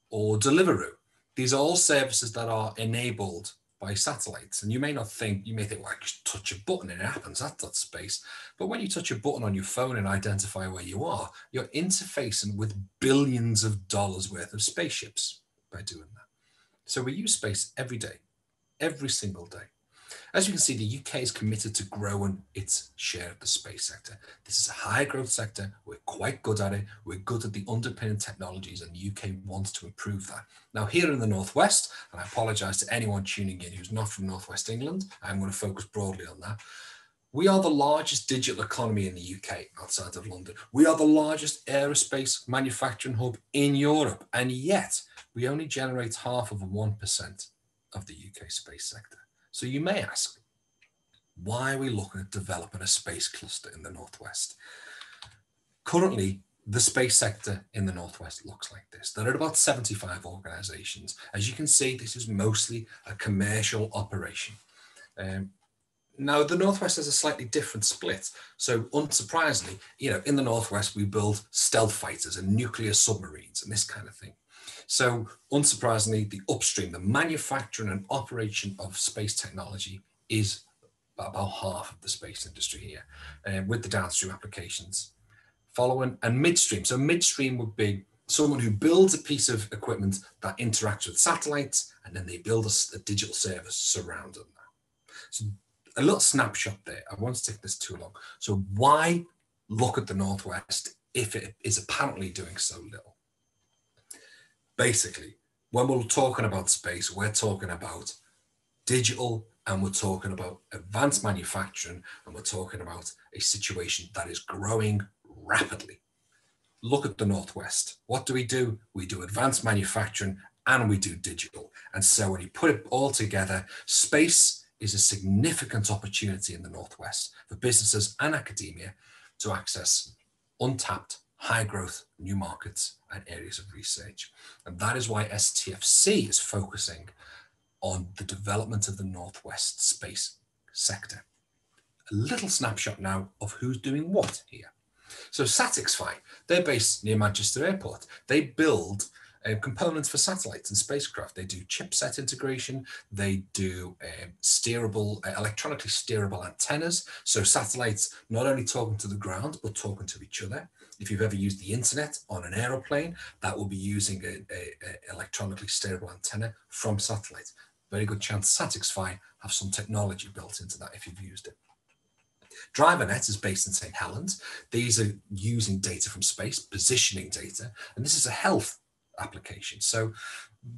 or Deliveroo. These are all services that are enabled by satellites. And you may not think, you may think, well, I just touch a button and it happens. That, space. But when you touch a button on your phone and identify where you are, you're interfacing with billions of dollars worth of spaceships by doing that. So we use space every day, every single day. As you can see, the UK is committed to growing its share of the space sector. This is a high growth sector. We're quite good at it. We're good at the underpinning technologies, and the UK wants to improve that. Now, here in the Northwest, and I apologise to anyone tuning in who's not from Northwest England, I'm going to focus broadly on that. We are the largest digital economy in the UK outside of London. We are the largest aerospace manufacturing hub in Europe, and yet we only generate half of 1% of the UK space sector. So you may ask, why are we looking at developing a space cluster in the Northwest? Currently, the space sector in the Northwest looks like this. There are about 75 organizations. As you can see, this is mostly a commercial operation. Um, now, the Northwest has a slightly different split. So unsurprisingly, you know, in the Northwest, we build stealth fighters and nuclear submarines and this kind of thing. So unsurprisingly, the upstream, the manufacturing and operation of space technology is about half of the space industry here uh, with the downstream applications. Following and midstream. So midstream would be someone who builds a piece of equipment that interacts with satellites and then they build a, a digital service surrounding that. So a little snapshot there. I won't take this too long. So why look at the Northwest if it is apparently doing so little? Basically, when we're talking about space, we're talking about digital and we're talking about advanced manufacturing and we're talking about a situation that is growing rapidly. Look at the Northwest. What do we do? We do advanced manufacturing and we do digital. And so when you put it all together, space is a significant opportunity in the Northwest for businesses and academia to access untapped high growth new markets and areas of research. And that is why STFC is focusing on the development of the Northwest space sector. A little snapshot now of who's doing what here. So SatixFy, they're based near Manchester Airport. They build components for satellites and spacecraft. They do chipset integration. They do um, steerable, uh, electronically steerable antennas. So satellites not only talking to the ground, but talking to each other. If you've ever used the internet on an aeroplane, that will be using a, a, a electronically steerable antenna from satellite. Very good chance SatixFy have some technology built into that if you've used it. DriverNet is based in St. Helens. These are using data from space, positioning data, and this is a health application. So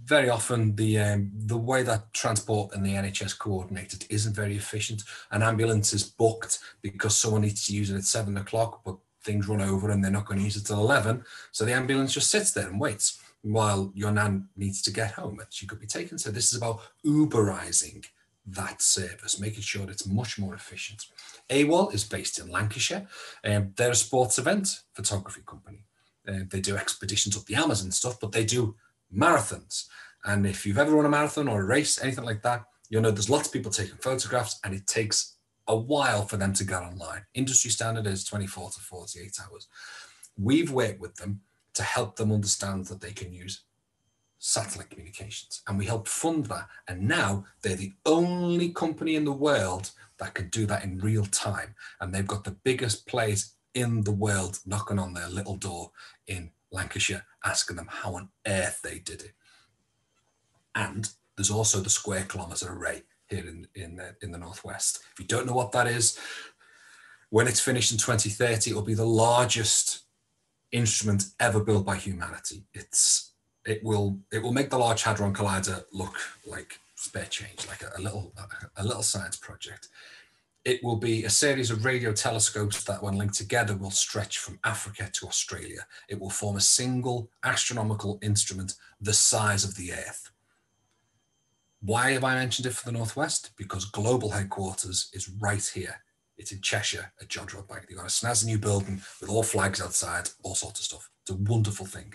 very often the um, the way that transport and the NHS coordinated isn't very efficient. An ambulance is booked because someone needs to use it at seven o'clock, but things run over and they're not going to use it till 11. So the ambulance just sits there and waits while your nan needs to get home and she could be taken. So this is about Uberizing that service, making sure it's much more efficient. AWOL is based in Lancashire. Um, they're a sports event photography company. Uh, they do expeditions up the Amazon stuff, but they do marathons. And if you've ever run a marathon or a race, anything like that, you'll know there's lots of people taking photographs and it takes a while for them to get online. Industry standard is 24 to 48 hours. We've worked with them to help them understand that they can use satellite communications and we help fund that. And now they're the only company in the world that can do that in real time. And they've got the biggest players in the world knocking on their little door in Lancashire, asking them how on earth they did it. And there's also the square kilometre array here in in the, in the northwest. If you don't know what that is, when it's finished in 2030, it'll be the largest instrument ever built by humanity. It's it will it will make the Large Hadron Collider look like spare change, like a, a little a, a little science project. It will be a series of radio telescopes that, when linked together, will stretch from Africa to Australia. It will form a single astronomical instrument the size of the Earth. Why have I mentioned it for the Northwest? Because global headquarters is right here. It's in Cheshire at Jodrell Bank. They've got a snazzy new building with all flags outside, all sorts of stuff. It's a wonderful thing.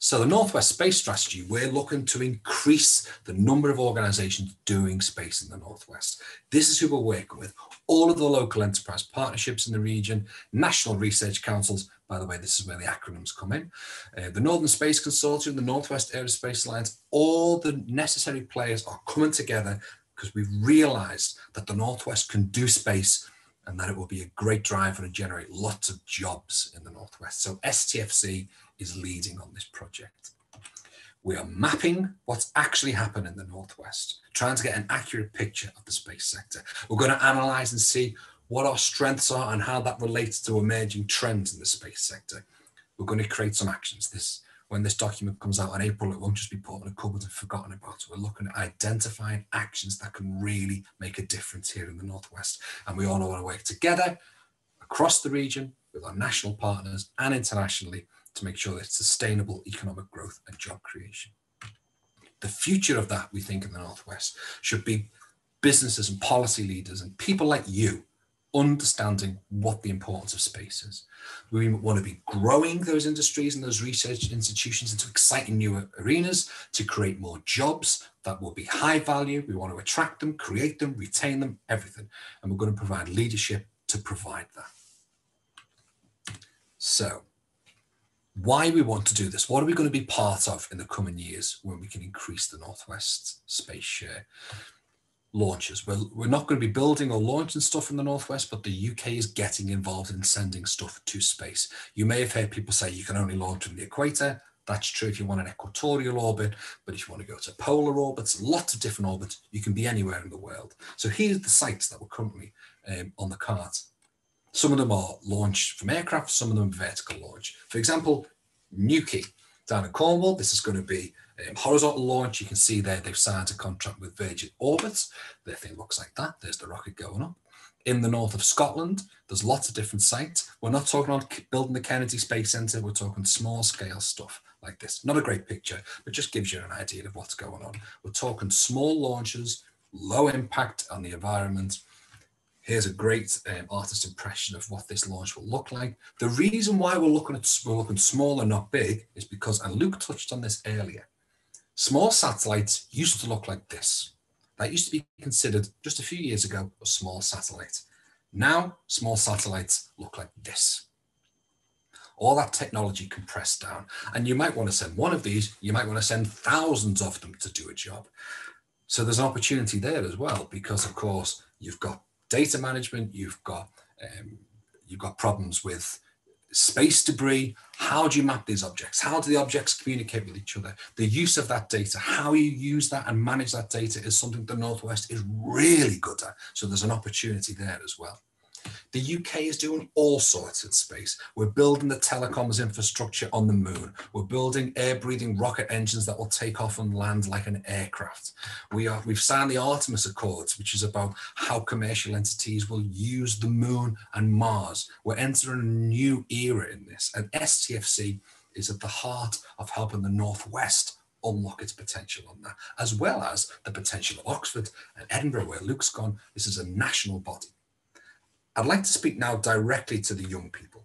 So the Northwest Space Strategy, we're looking to increase the number of organizations doing space in the Northwest. This is who we're working with. All of the local enterprise partnerships in the region, national research councils, By the way, this is where the acronyms come in. Uh, the Northern Space Consortium, the Northwest Aerospace Alliance, all the necessary players are coming together because we've realized that the Northwest can do space and that it will be a great driver and generate lots of jobs in the Northwest. So STFC is leading on this project. We are mapping what's actually happened in the Northwest, trying to get an accurate picture of the space sector. We're going to analyze and see what our strengths are and how that relates to emerging trends in the space sector. We're going to create some actions. This when this document comes out in April, it won't just be put in a cupboard and forgotten about. We're looking at identifying actions that can really make a difference here in the Northwest. And we all want to work together across the region with our national partners and internationally to make sure that it's sustainable economic growth and job creation. The future of that, we think, in the Northwest should be businesses and policy leaders and people like you understanding what the importance of space is. We want to be growing those industries and those research institutions into exciting new arenas to create more jobs that will be high value. We want to attract them, create them, retain them, everything. And we're going to provide leadership to provide that. So, why we want to do this? What are we going to be part of in the coming years when we can increase the Northwest space share? Launches. We're, we're not going to be building or launching stuff in the Northwest, but the UK is getting involved in sending stuff to space. You may have heard people say you can only launch from the equator. That's true if you want an equatorial orbit, but if you want to go to polar orbits, lots of different orbits, you can be anywhere in the world. So here's the sites that were currently um, on the cards. Some of them are launched from aircraft, some of them vertical launch. For example, Newquay down in Cornwall, this is going to be um, horizontal launch, you can see there they've signed a contract with Virgin Orbit. Their thing looks like that. There's the rocket going up. In the north of Scotland, there's lots of different sites. We're not talking about building the Kennedy Space Centre. We're talking small scale stuff like this. Not a great picture, but just gives you an idea of what's going on. We're talking small launches, low impact on the environment. Here's a great um, artist impression of what this launch will look like. The reason why we're looking at we're looking small and not big is because, and Luke touched on this earlier, Small satellites used to look like this. That used to be considered just a few years ago a small satellite. Now, small satellites look like this. All that technology compressed down. And you might want to send one of these, you might want to send thousands of them to do a job. So there's an opportunity there as well, because of course, you've got data management, you've got um, you've got problems with space debris. How do you map these objects? How do the objects communicate with each other? The use of that data, how you use that and manage that data is something the Northwest is really good at. So there's an opportunity there as well. The UK is doing all sorts in space. We're building the telecoms infrastructure on the moon. We're building air-breathing rocket engines that will take off and land like an aircraft. We are, we've signed the Artemis Accords, which is about how commercial entities will use the moon and Mars. We're entering a new era in this, and STFC is at the heart of helping the Northwest unlock its potential on that, as well as the potential of Oxford and Edinburgh, where Luke's gone. This is a national body. I'd like to speak now directly to the young people.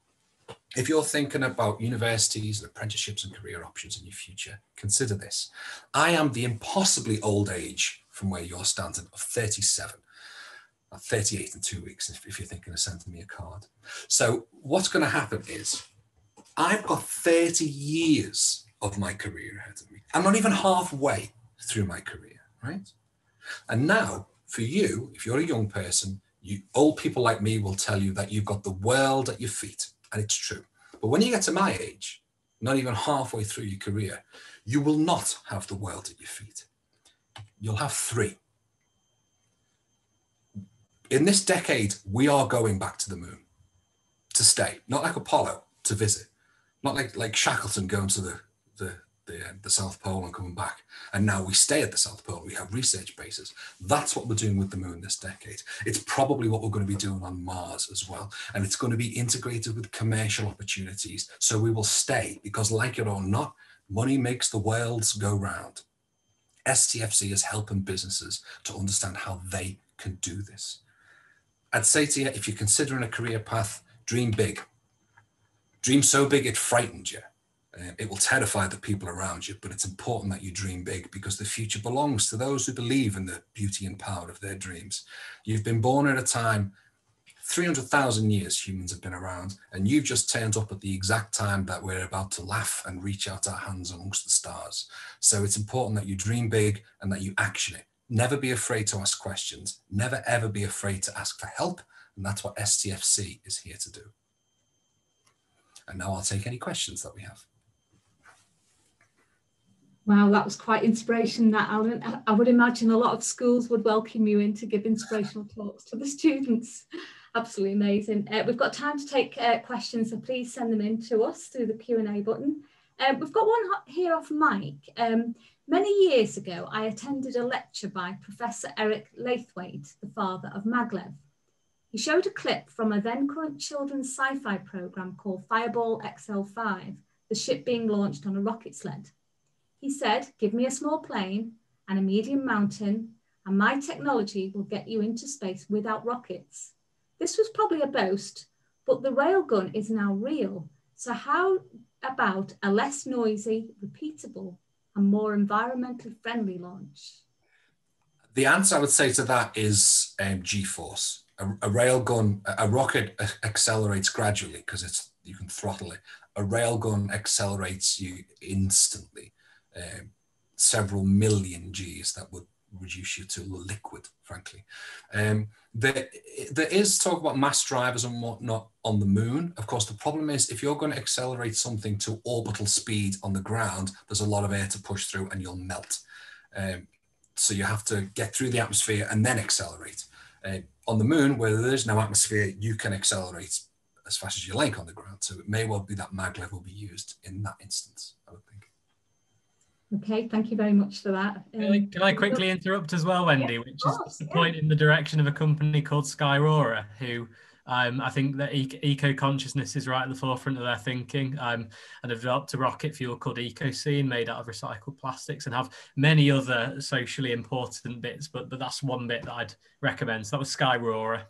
If you're thinking about universities and apprenticeships and career options in your future, consider this. I am the impossibly old age from where you're standing of 37. Uh, 38 in two weeks if, if you're thinking of sending me a card. So what's going to happen is I've got 30 years of my career ahead of me. I'm not even halfway through my career, right? And now for you, if you're a young person, you, old people like me will tell you that you've got the world at your feet, and it's true. But when you get to my age, not even halfway through your career, you will not have the world at your feet. You'll have three. In this decade, we are going back to the moon to stay, not like Apollo to visit, not like, like Shackleton going to the, the, the, uh, the South Pole and coming back. And now we stay at the South Pole. We have research bases. That's what we're doing with the moon this decade. It's probably what we're going to be doing on Mars as well. And it's going to be integrated with commercial opportunities. So we will stay because, like it or not, money makes the worlds go round. STFC is helping businesses to understand how they can do this. I'd say to you, if you're considering a career path, dream big. Dream so big it frightened you um, it will terrify the people around you, but it's important that you dream big because the future belongs to those who believe in the beauty and power of their dreams. You've been born at a time 300,000 years humans have been around, and you've just turned up at the exact time that we're about to laugh and reach out our hands amongst the stars. So it's important that you dream big and that you action it. Never be afraid to ask questions. Never ever be afraid to ask for help. And that's what STFC is here to do. And now I'll take any questions that we have. Wow, that was quite inspiration, that Alan. I would imagine a lot of schools would welcome you in to give inspirational talks to the *laughs* students. Absolutely amazing. Uh, we've got time to take uh, questions, so please send them in to us through the Q&A button. Uh, we've got one here off Mike. Um, many years ago, I attended a lecture by Professor Eric Laithwaite, the father of maglev. He showed a clip from a then current children's sci-fi program called Fireball XL5, the ship being launched on a rocket sled. He said, give me a small plane and a medium mountain and my technology will get you into space without rockets. This was probably a boast, but the railgun is now real. So how about a less noisy, repeatable and more environmentally friendly launch? The answer I would say to that is um, G-force. A, a railgun, a rocket accelerates gradually because it's you can throttle it. A railgun accelerates you instantly um, several million Gs that would reduce you to liquid, frankly. Um, there, there is talk about mass drivers and whatnot on the moon. Of course, the problem is if you're going to accelerate something to orbital speed on the ground, there's a lot of air to push through and you'll melt. Um, so you have to get through the atmosphere and then accelerate. Uh, on the moon, where there is no atmosphere, you can accelerate as fast as you like on the ground. So it may well be that maglev will be used in that instance. Okay, thank you very much for that. Um, can, I, can, I, quickly interrupt as well, Wendy, yeah, which is to point in the direction of a company called Skyrora, who um, I think that eco consciousness is right at the forefront of their thinking um, and have developed a rocket fuel called Ecosene made out of recycled plastics and have many other socially important bits, but, but that's one bit that I'd recommend. So that was Skyrora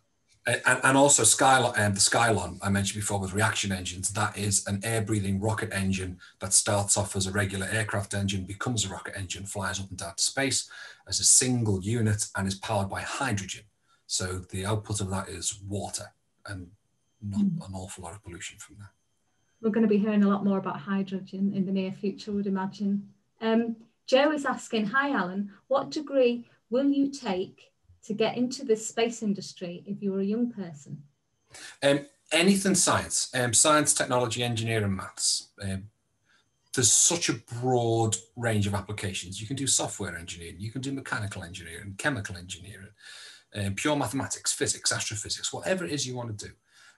and, and also Skylon, um, the Skylon I mentioned before with reaction engines, that is an air-breathing rocket engine that starts off as a regular aircraft engine, becomes a rocket engine, flies up and down to space as a single unit and is powered by hydrogen. So the output of that is water and not mm. an awful lot of pollution from that. We're going to be hearing a lot more about hydrogen in the near future, I would imagine. Um, Joe is asking, hi Alan, what degree will you take to get into the space industry if you were a young person? Um, anything science, um, science, technology, engineering, maths. Um, there's such a broad range of applications. You can do software engineering, you can do mechanical engineering, chemical engineering, um, pure mathematics, physics, astrophysics, whatever it is you want to do.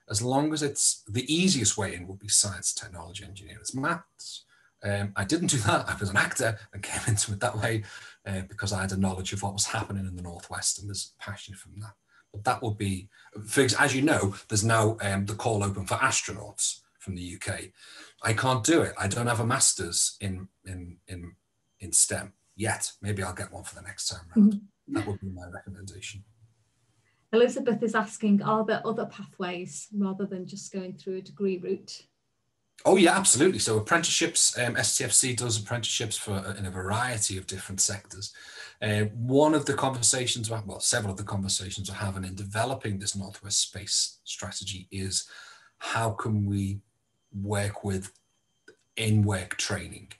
As long as it's the easiest way in would be science, technology, engineering, it's maths. Um, I didn't do that. I was an actor and came *laughs* into it that way uh, because I had a knowledge of what was happening in the Northwest and was passionate from that. But that would be, for, as you know, there's now um, the call open for astronauts from the UK. I can't do it. I don't have a master's in in in in STEM yet. Maybe I'll get one for the next time round. Mm-hmm. That would be my recommendation. Elizabeth is asking, are there other pathways rather than just going through a degree route? Oh yeah, absolutely. So apprenticeships, um, STFC does apprenticeships for uh, in a variety of different sectors. Uh, one of the conversations, well, several of the conversations we're having in developing this Northwest Space strategy is how can we work with in-work training,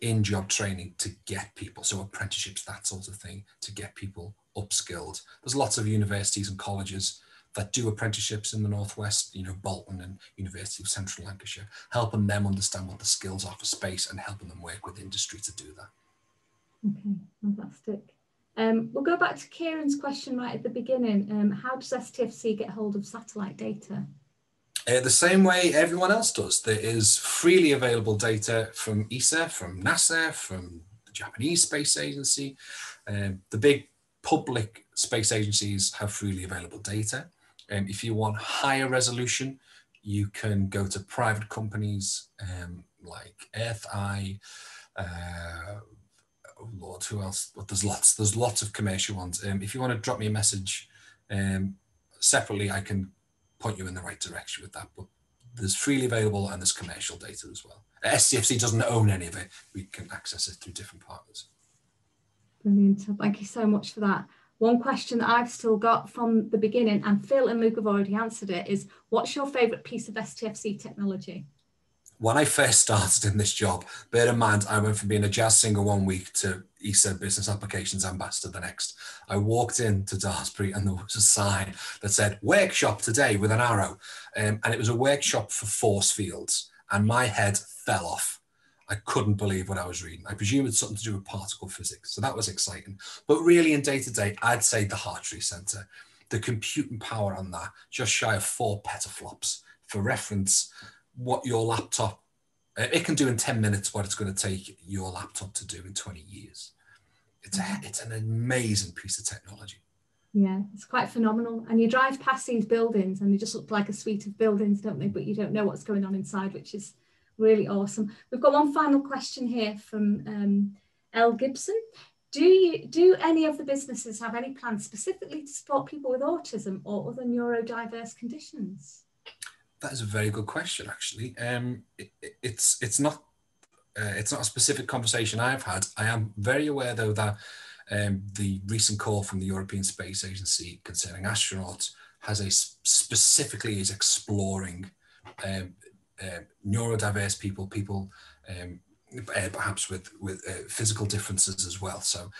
in-job training to get people, so apprenticeships, that sort of thing, to get people upskilled. There's lots of universities and colleges that do apprenticeships in the Northwest, you know, Bolton and University of Central Lancashire, helping them understand what the skills are for space and helping them work with industry to do that. Okay, fantastic. Um, we'll go back to Kieran's question right at the beginning. Um, how does STFC get hold of satellite data? Uh, the same way everyone else does. There is freely available data from ESA, from NASA, from the Japanese Space Agency. Um, the big public space agencies have freely available data. Um, if you want higher resolution, you can go to private companies um, like EarthEye. Uh, oh Lord, who else? But there's lots. There's lots of commercial ones. Um, if you want to drop me a message um, separately, I can point you in the right direction with that. But there's freely available and there's commercial data as well. STFC doesn't own any of it. We can access it through different partners. Brilliant. Thank you so much for that. One question that I've still got from the beginning, and Phil and Luke have already answered it, is what's your favourite piece of STFC technology? When I first started in this job, bear in mind, I went from being a jazz singer one week to ESA Business Applications Ambassador the next. I walked into Daresbury and there was a sign that said workshop today with an arrow. Um, and it was a workshop for force fields. And my head fell off I couldn't believe what I was reading. I presume it's something to do with particle physics. So that was exciting. But really, in day to day, I'd say the Hartree Center, the computing power on that, just shy of four petaflops. For reference, what your laptop, uh, it can do in 10 minutes what it's going to take your laptop to do in 20 years. It's, a, mm-hmm. it's an amazing piece of technology. Yeah, it's quite phenomenal. And you drive past these buildings and they just look like a suite of buildings, don't they? But you don't know what's going on inside, which is really awesome. We've got one final question here from um, L. Gibson. Do you do any of the businesses have any plans specifically to support people with autism or other neurodiverse conditions? That is a very good question, actually. Um, it, it's it's not uh, it's not a specific conversation I've had. I am very aware, though, that um, the recent call from the European Space Agency concerning astronauts has a specifically is exploring um, uh, neurodiverse people, people um, uh, perhaps with with uh, physical differences as well. So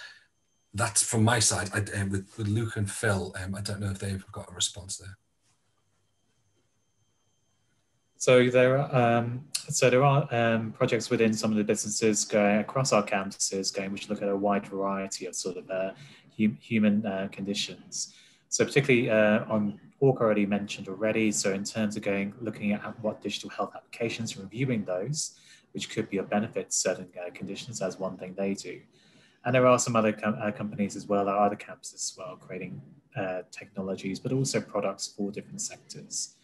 that's from my side. I, uh, with with Luke and Phil, um, I don't know if they've got a response there. So there are um, so there are um, projects within some of the businesses going across our campuses, going which look at a wide variety of sort of uh, hum, human uh, conditions. So particularly uh, on ORCHA already mentioned already. So in terms of going, looking at what digital health applications, reviewing those, which could be of benefit to certain uh, conditions as one thing they do. And there are some other com uh, companies as well, there are other campuses as well, creating uh, technologies, but also products for different sectors.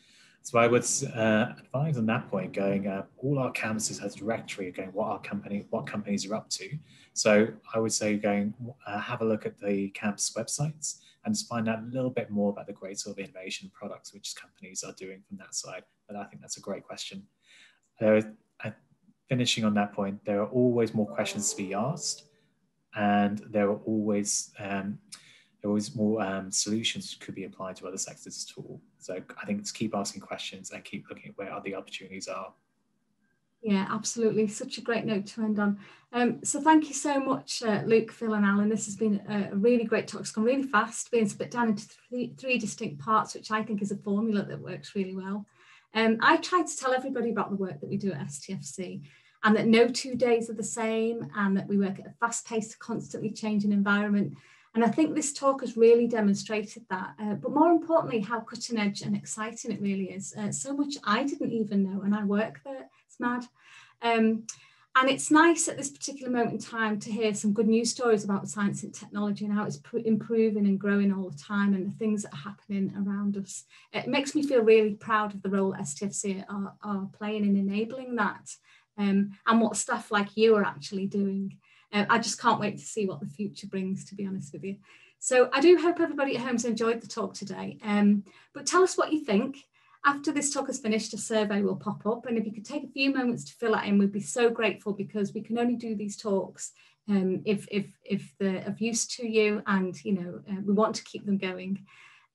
So I would uh, advise on that point, going uh, all our campuses has a directory going what our company, what companies are up to. So I would say going uh, have a look at the campus websites and just find out a little bit more about the great sort of innovation products which companies are doing from that side. But I think that's a great question. Uh, finishing on that point, there are always more questions to be asked, and there are always um, there are always more um, solutions could be applied to other sectors at all. So I think to keep asking questions and keep looking at where other opportunities are. Yeah, absolutely. Such a great note to end on. Um, so thank you so much, uh, Luke, Phil and Alan. This has been a, really great talk. It's gone really fast, being split down into three, three distinct parts, which I think is a formula that works really well. Um, I tried to tell everybody about the work that we do at STFC and that no two days are the same and that we work at a fast-paced, constantly changing environment. And I think this talk has really demonstrated that. Uh, but more importantly, how cutting edge and exciting it really is. Uh, so much I didn't even know, and I work there mad. Um, and it's nice at this particular moment in time to hear some good news stories about science and technology and how it's improving and growing all the time and the things that are happening around us. It makes me feel really proud of the role STFC are, are playing in enabling that um, and what stuff like you are actually doing. Uh, I just can't wait to see what the future brings, to be honest with you. So I do hope everybody at home has enjoyed the talk today. Um, but tell us what you think. After this talk is finished, a survey will pop up. And if you could take a few moments to fill that in, we'd be so grateful because we can only do these talks um, if, if, if they're of use to you and, you know, uh, we want to keep them going.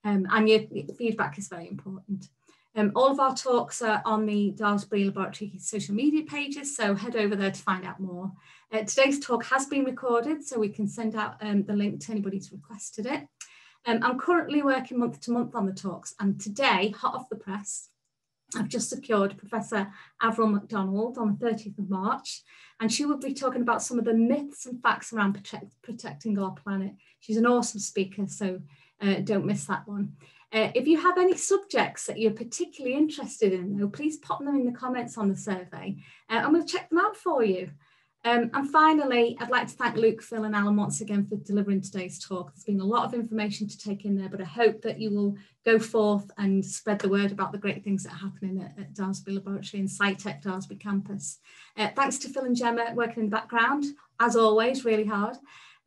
Um, and your feedback is very important. Um, all of our talks are on the Daresbury Laboratory social media pages, so head over there to find out more. Uh, today's talk has been recorded, so we can send out um, the link to anybody who's requested it. Um, I'm currently working month to month on the talks and today, hot off the press, I've just secured Professor Avril McDonald on the 30th of March, and she will be talking about some of the myths and facts around protect, protecting our planet. She's an awesome speaker, so uh, don't miss that one. Uh, if you have any subjects that you're particularly interested in, though, please pop them in the comments on the survey, uh, and we'll check them out for you. Um, and finally, I'd like to thank Luke, Phil and Alan once again for delivering today's talk. There's been a lot of information to take in there, but I hope that you will go forth and spread the word about the great things that are happening at, at Daresbury Laboratory and Sci-Tech Daresbury campus. Uh, thanks to Phil and Gemma working in the background, as always, really hard,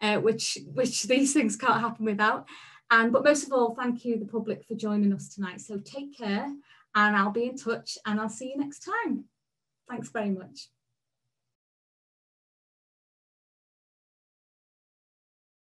uh, which, which these things can't happen without. And But most of all, thank you, the public, for joining us tonight. So take care and I'll be in touch and I'll see you next time. Thanks very much.